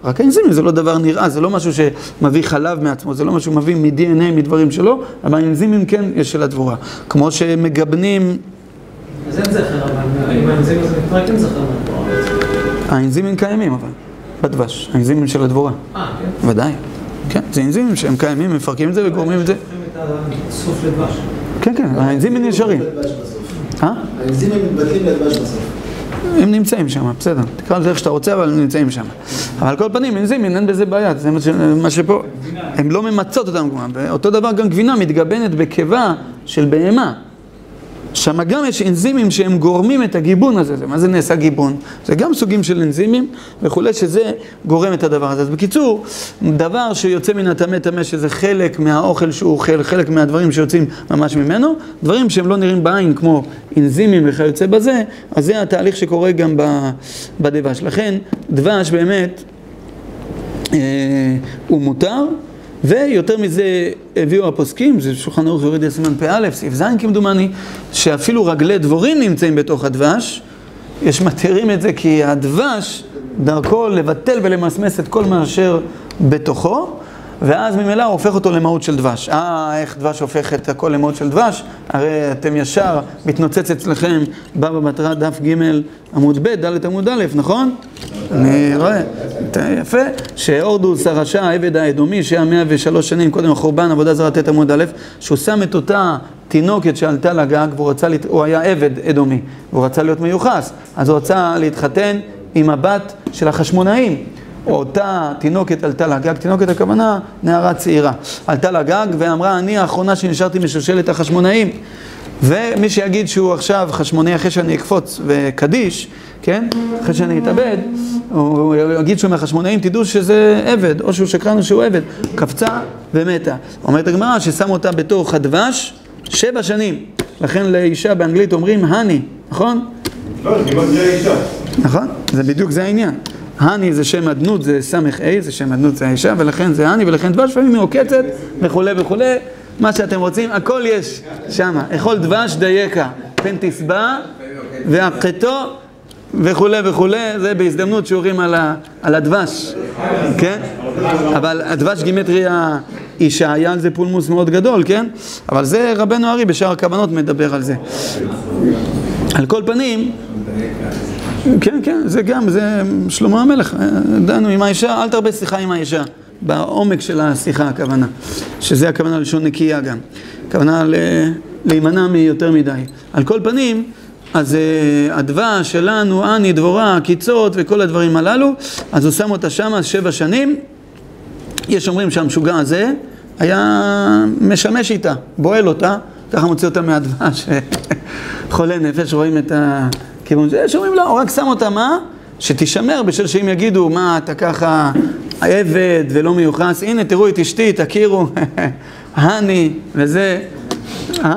רק האנזימים זה לא דבר נראה, זה לא משהו שמביא חלב מעצמו, זה לא משהו שמביא מ-DNA, מדברים שלו, אבל האנזימים כן יש של הדבורה. כמו שמגבנים, אז אין זכר, אבל אם האנזים הזה מתפרק, אין זכר מהתורה. האנזימים קיימים אבל, בדבש, האנזימים של הדבורה, אה, כן? ודאי. כן, זה אנזימים שהם קיימים, מפרקים את זה וגורמים את זה. הופכים את הסוף לדבש. כן, כן, האנזימים נשארים. אה? האנזימים מתבטלים לדבש בסוף. הם נמצאים שם, בסדר. תקרא לזה איך שאתה רוצה, אבל הם נמצאים שם. אבל על כל פנים, אנזימים, אין בזה בעיה, זה מה שפה. הן לא ממצות אותם. ואותו דבר גם גבינה מתגבנת בקיבה של בהמה. שם גם יש אנזימים שהם גורמים את הגיבון הזה. זה- מה זה נעשה גיבון? זה גם סוגים של אנזימים וכולי, שזה גורם את הדבר הזה. אז בקיצור, דבר שיוצא מן הטמא טמא, שזה חלק מהאוכל שהוא אוכל, חלק מהדברים שיוצאים ממש ממנו, דברים שהם לא נראים בעין כמו אנזימים וכיוצא בזה, אז זה התהליך שקורה גם בדבש. לכן, דבש באמת אה, הוא מותר, ויותר מזה הביאו הפוסקים, זה שולחן ערוך יורד סימן פא, סעיף ז' כמדומני, שאפילו רגלי דבורים נמצאים בתוך הדבש, יש מתירים את זה כי הדבש דרכו לבטל ולמסמס את כל מה אשר בתוכו, ואז ממילא הוא הופך אותו למהות של דבש. אה, איך דבש הופך את הכל למהות של דבש? הרי אתם ישר מתנוצץ אצלכם, בא במטרה דף ג' עמוד ב', ד' עמוד א', נכון? אני רואה, יפה, שהורדוס הרשע, העבד האדומי, שהיה 103 שנים קודם החורבן, עבודה זרה ט' עמוד א', שהוא שם את אותה תינוקת שעלתה לגג, והוא רצה, להת- הוא היה עבד אדומי, והוא רצה להיות מיוחס, אז הוא רצה להתחתן עם הבת של החשמונאים. אותה תינוקת עלתה לגג, תינוקת הכוונה נערה צעירה, עלתה לגג ואמרה אני האחרונה שנשארתי משושלת החשמונאים ומי שיגיד שהוא עכשיו חשמונאי אחרי שאני אקפוץ וקדיש, כן, אחרי שאני אתאבד, הוא יגיד שהוא מהחשמונאים, תדעו שזה עבד, או שהוא שקרן או שהוא עבד, קפצה ומתה. אומרת הגמרא ששם אותה בתוך הדבש שבע שנים, לכן לאישה באנגלית אומרים הני, נכון? לא, כמעט זה האישה. נכון, זה בדיוק זה העניין. הני זה שם אדנות, זה A, זה שם אדנות, זה האישה, ולכן זה הני, ולכן דבש, לפעמים היא עוקצת, וכולי וכולי, מה שאתם רוצים, הכל יש שמה. אכול דבש דייקה, פן תשבע, והחטוא, וכולי וכולי, זה בהזדמנות שיעורים על, על הדבש, כן? אבל הדבש גימטריה אישה, היה על זה פולמוס מאוד גדול, כן? אבל זה רבנו ארי בשאר הכוונות מדבר על זה. על כל פנים, כן, כן, זה גם, זה שלמה המלך, דנו עם האישה, אל תרבה שיחה עם האישה, בעומק של השיחה הכוונה, שזה הכוונה לשון נקייה גם, הכוונה ל... להימנע מיותר מדי. על כל פנים, אז uh, הדבש שלנו, אני, דבורה, קיצות וכל הדברים הללו, אז הוא שם אותה שמה שבע שנים, יש אומרים שהמשוגע הזה היה משמש איתה, בועל אותה, ככה מוציא אותה מהדבש, [LAUGHS] חולה נפש, רואים את הכיוון הזה, שאומרים לא, הוא רק שם אותה מה? שתישמר בשביל שאם יגידו מה אתה ככה עבד ולא מיוחס, הנה תראו את אשתי, תכירו, [LAUGHS] הני וזה, אה?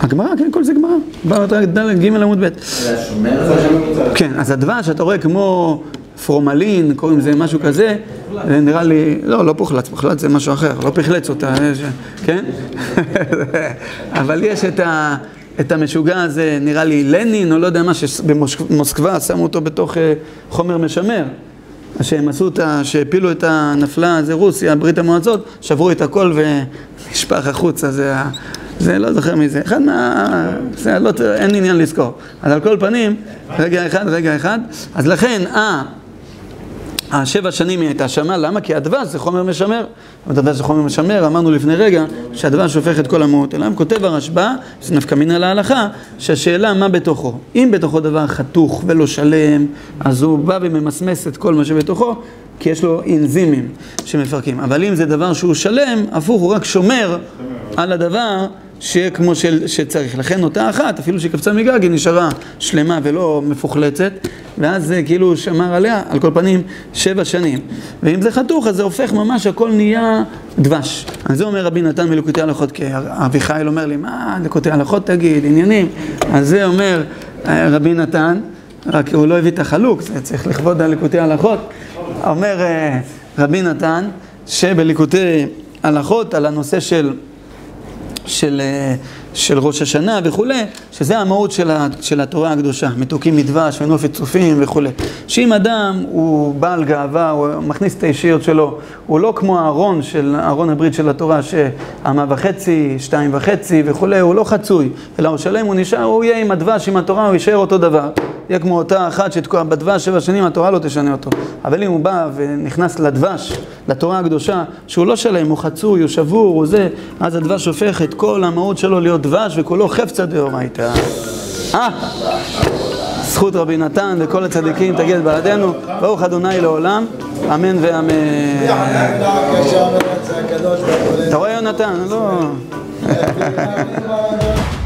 הגמרא, כן, כל זה גמרא, באות רק ד' ג' עמוד ב'. כן, אז הדבש, אתה רואה כמו פורמלין, קוראים לזה משהו כזה, זה נראה לי, לא, לא פוחלץ, פוחלץ זה משהו אחר, לא פחלץ אותה, יש- כן? [LAUGHS] אבל יש את, ה, את המשוגע הזה, נראה לי לנין, או לא יודע מה, שבמוסקבה שמו אותו בתוך אה, חומר משמר. שהם עשו את ה... שהפילו את הנפלה, זה רוסיה, ברית המועצות, שברו את הכל ונשפך החוצה, זה ה... זה לא זוכר מי זה. אחד מה... זה לא... אין עניין לזכור. אז על כל פנים, רגע אחד, רגע אחד. אז לכן, אה... השבע שנים היא הייתה שמה, למה? כי הדבש זה חומר משמר. אבל הדבש זה חומר משמר, אמרנו לפני רגע שהדבש הופך את כל המהות אליו. כותב הרשב"א, זה נפקא מינה להלכה, שהשאלה מה בתוכו. אם בתוכו דבר חתוך ולא שלם, אז הוא בא וממסמס את כל מה שבתוכו, כי יש לו אנזימים שמפרקים. אבל אם זה דבר שהוא שלם, הפוך, הוא רק שומר על הדבר שיהיה כמו של, שצריך. לכן אותה אחת, אפילו שהיא קפצה מגג, היא נשארה שלמה ולא מפוחלצת, ואז זה כאילו שמר עליה, על כל פנים, שבע שנים. ואם זה חתוך, אז זה הופך ממש, הכל נהיה דבש. אז זה אומר רבי נתן מליקוטי הלכות, כי אביחיל אומר לי, מה ליקוטי הלכות תגיד, עניינים? אז זה אומר אה, רבי נתן, רק הוא לא הביא את החלוק, זה צריך לכבוד הליקוטי הלכות. אומר אה, רבי נתן, שבליקוטי הלכות, על הנושא של... של, אה, של ראש השנה וכולי, שזה המהות של, ה, של התורה הקדושה, מתוקים מדבש ונופת צופים וכולי. שאם אדם הוא בעל גאווה, הוא מכניס את האישיות שלו, הוא לא כמו הארון של, ארון הברית של התורה, שאמה וחצי, שתיים וחצי וכולי, הוא לא חצוי, אלא הוא שלם, הוא נשאר, הוא יהיה עם הדבש, עם התורה, הוא יישאר אותו דבר. יהיה כמו אותה אחת שתקועה בדבש שבע שנים, התורה לא תשנה אותו. אבל אם הוא בא ונכנס לדבש, לתורה הקדושה, שהוא לא שלם, הוא חצוי, הוא שבור, הוא זה, אז הדבש הופך את כל המהות שלו להיות דבש וכולו חפצה דאורייתא. אה, זכות רבי נתן וכל הצדיקים תגיד בעדנו, ברוך אדוני לעולם, אמן ואמן. אתה רואה יונתן? לא... [LAUGHS]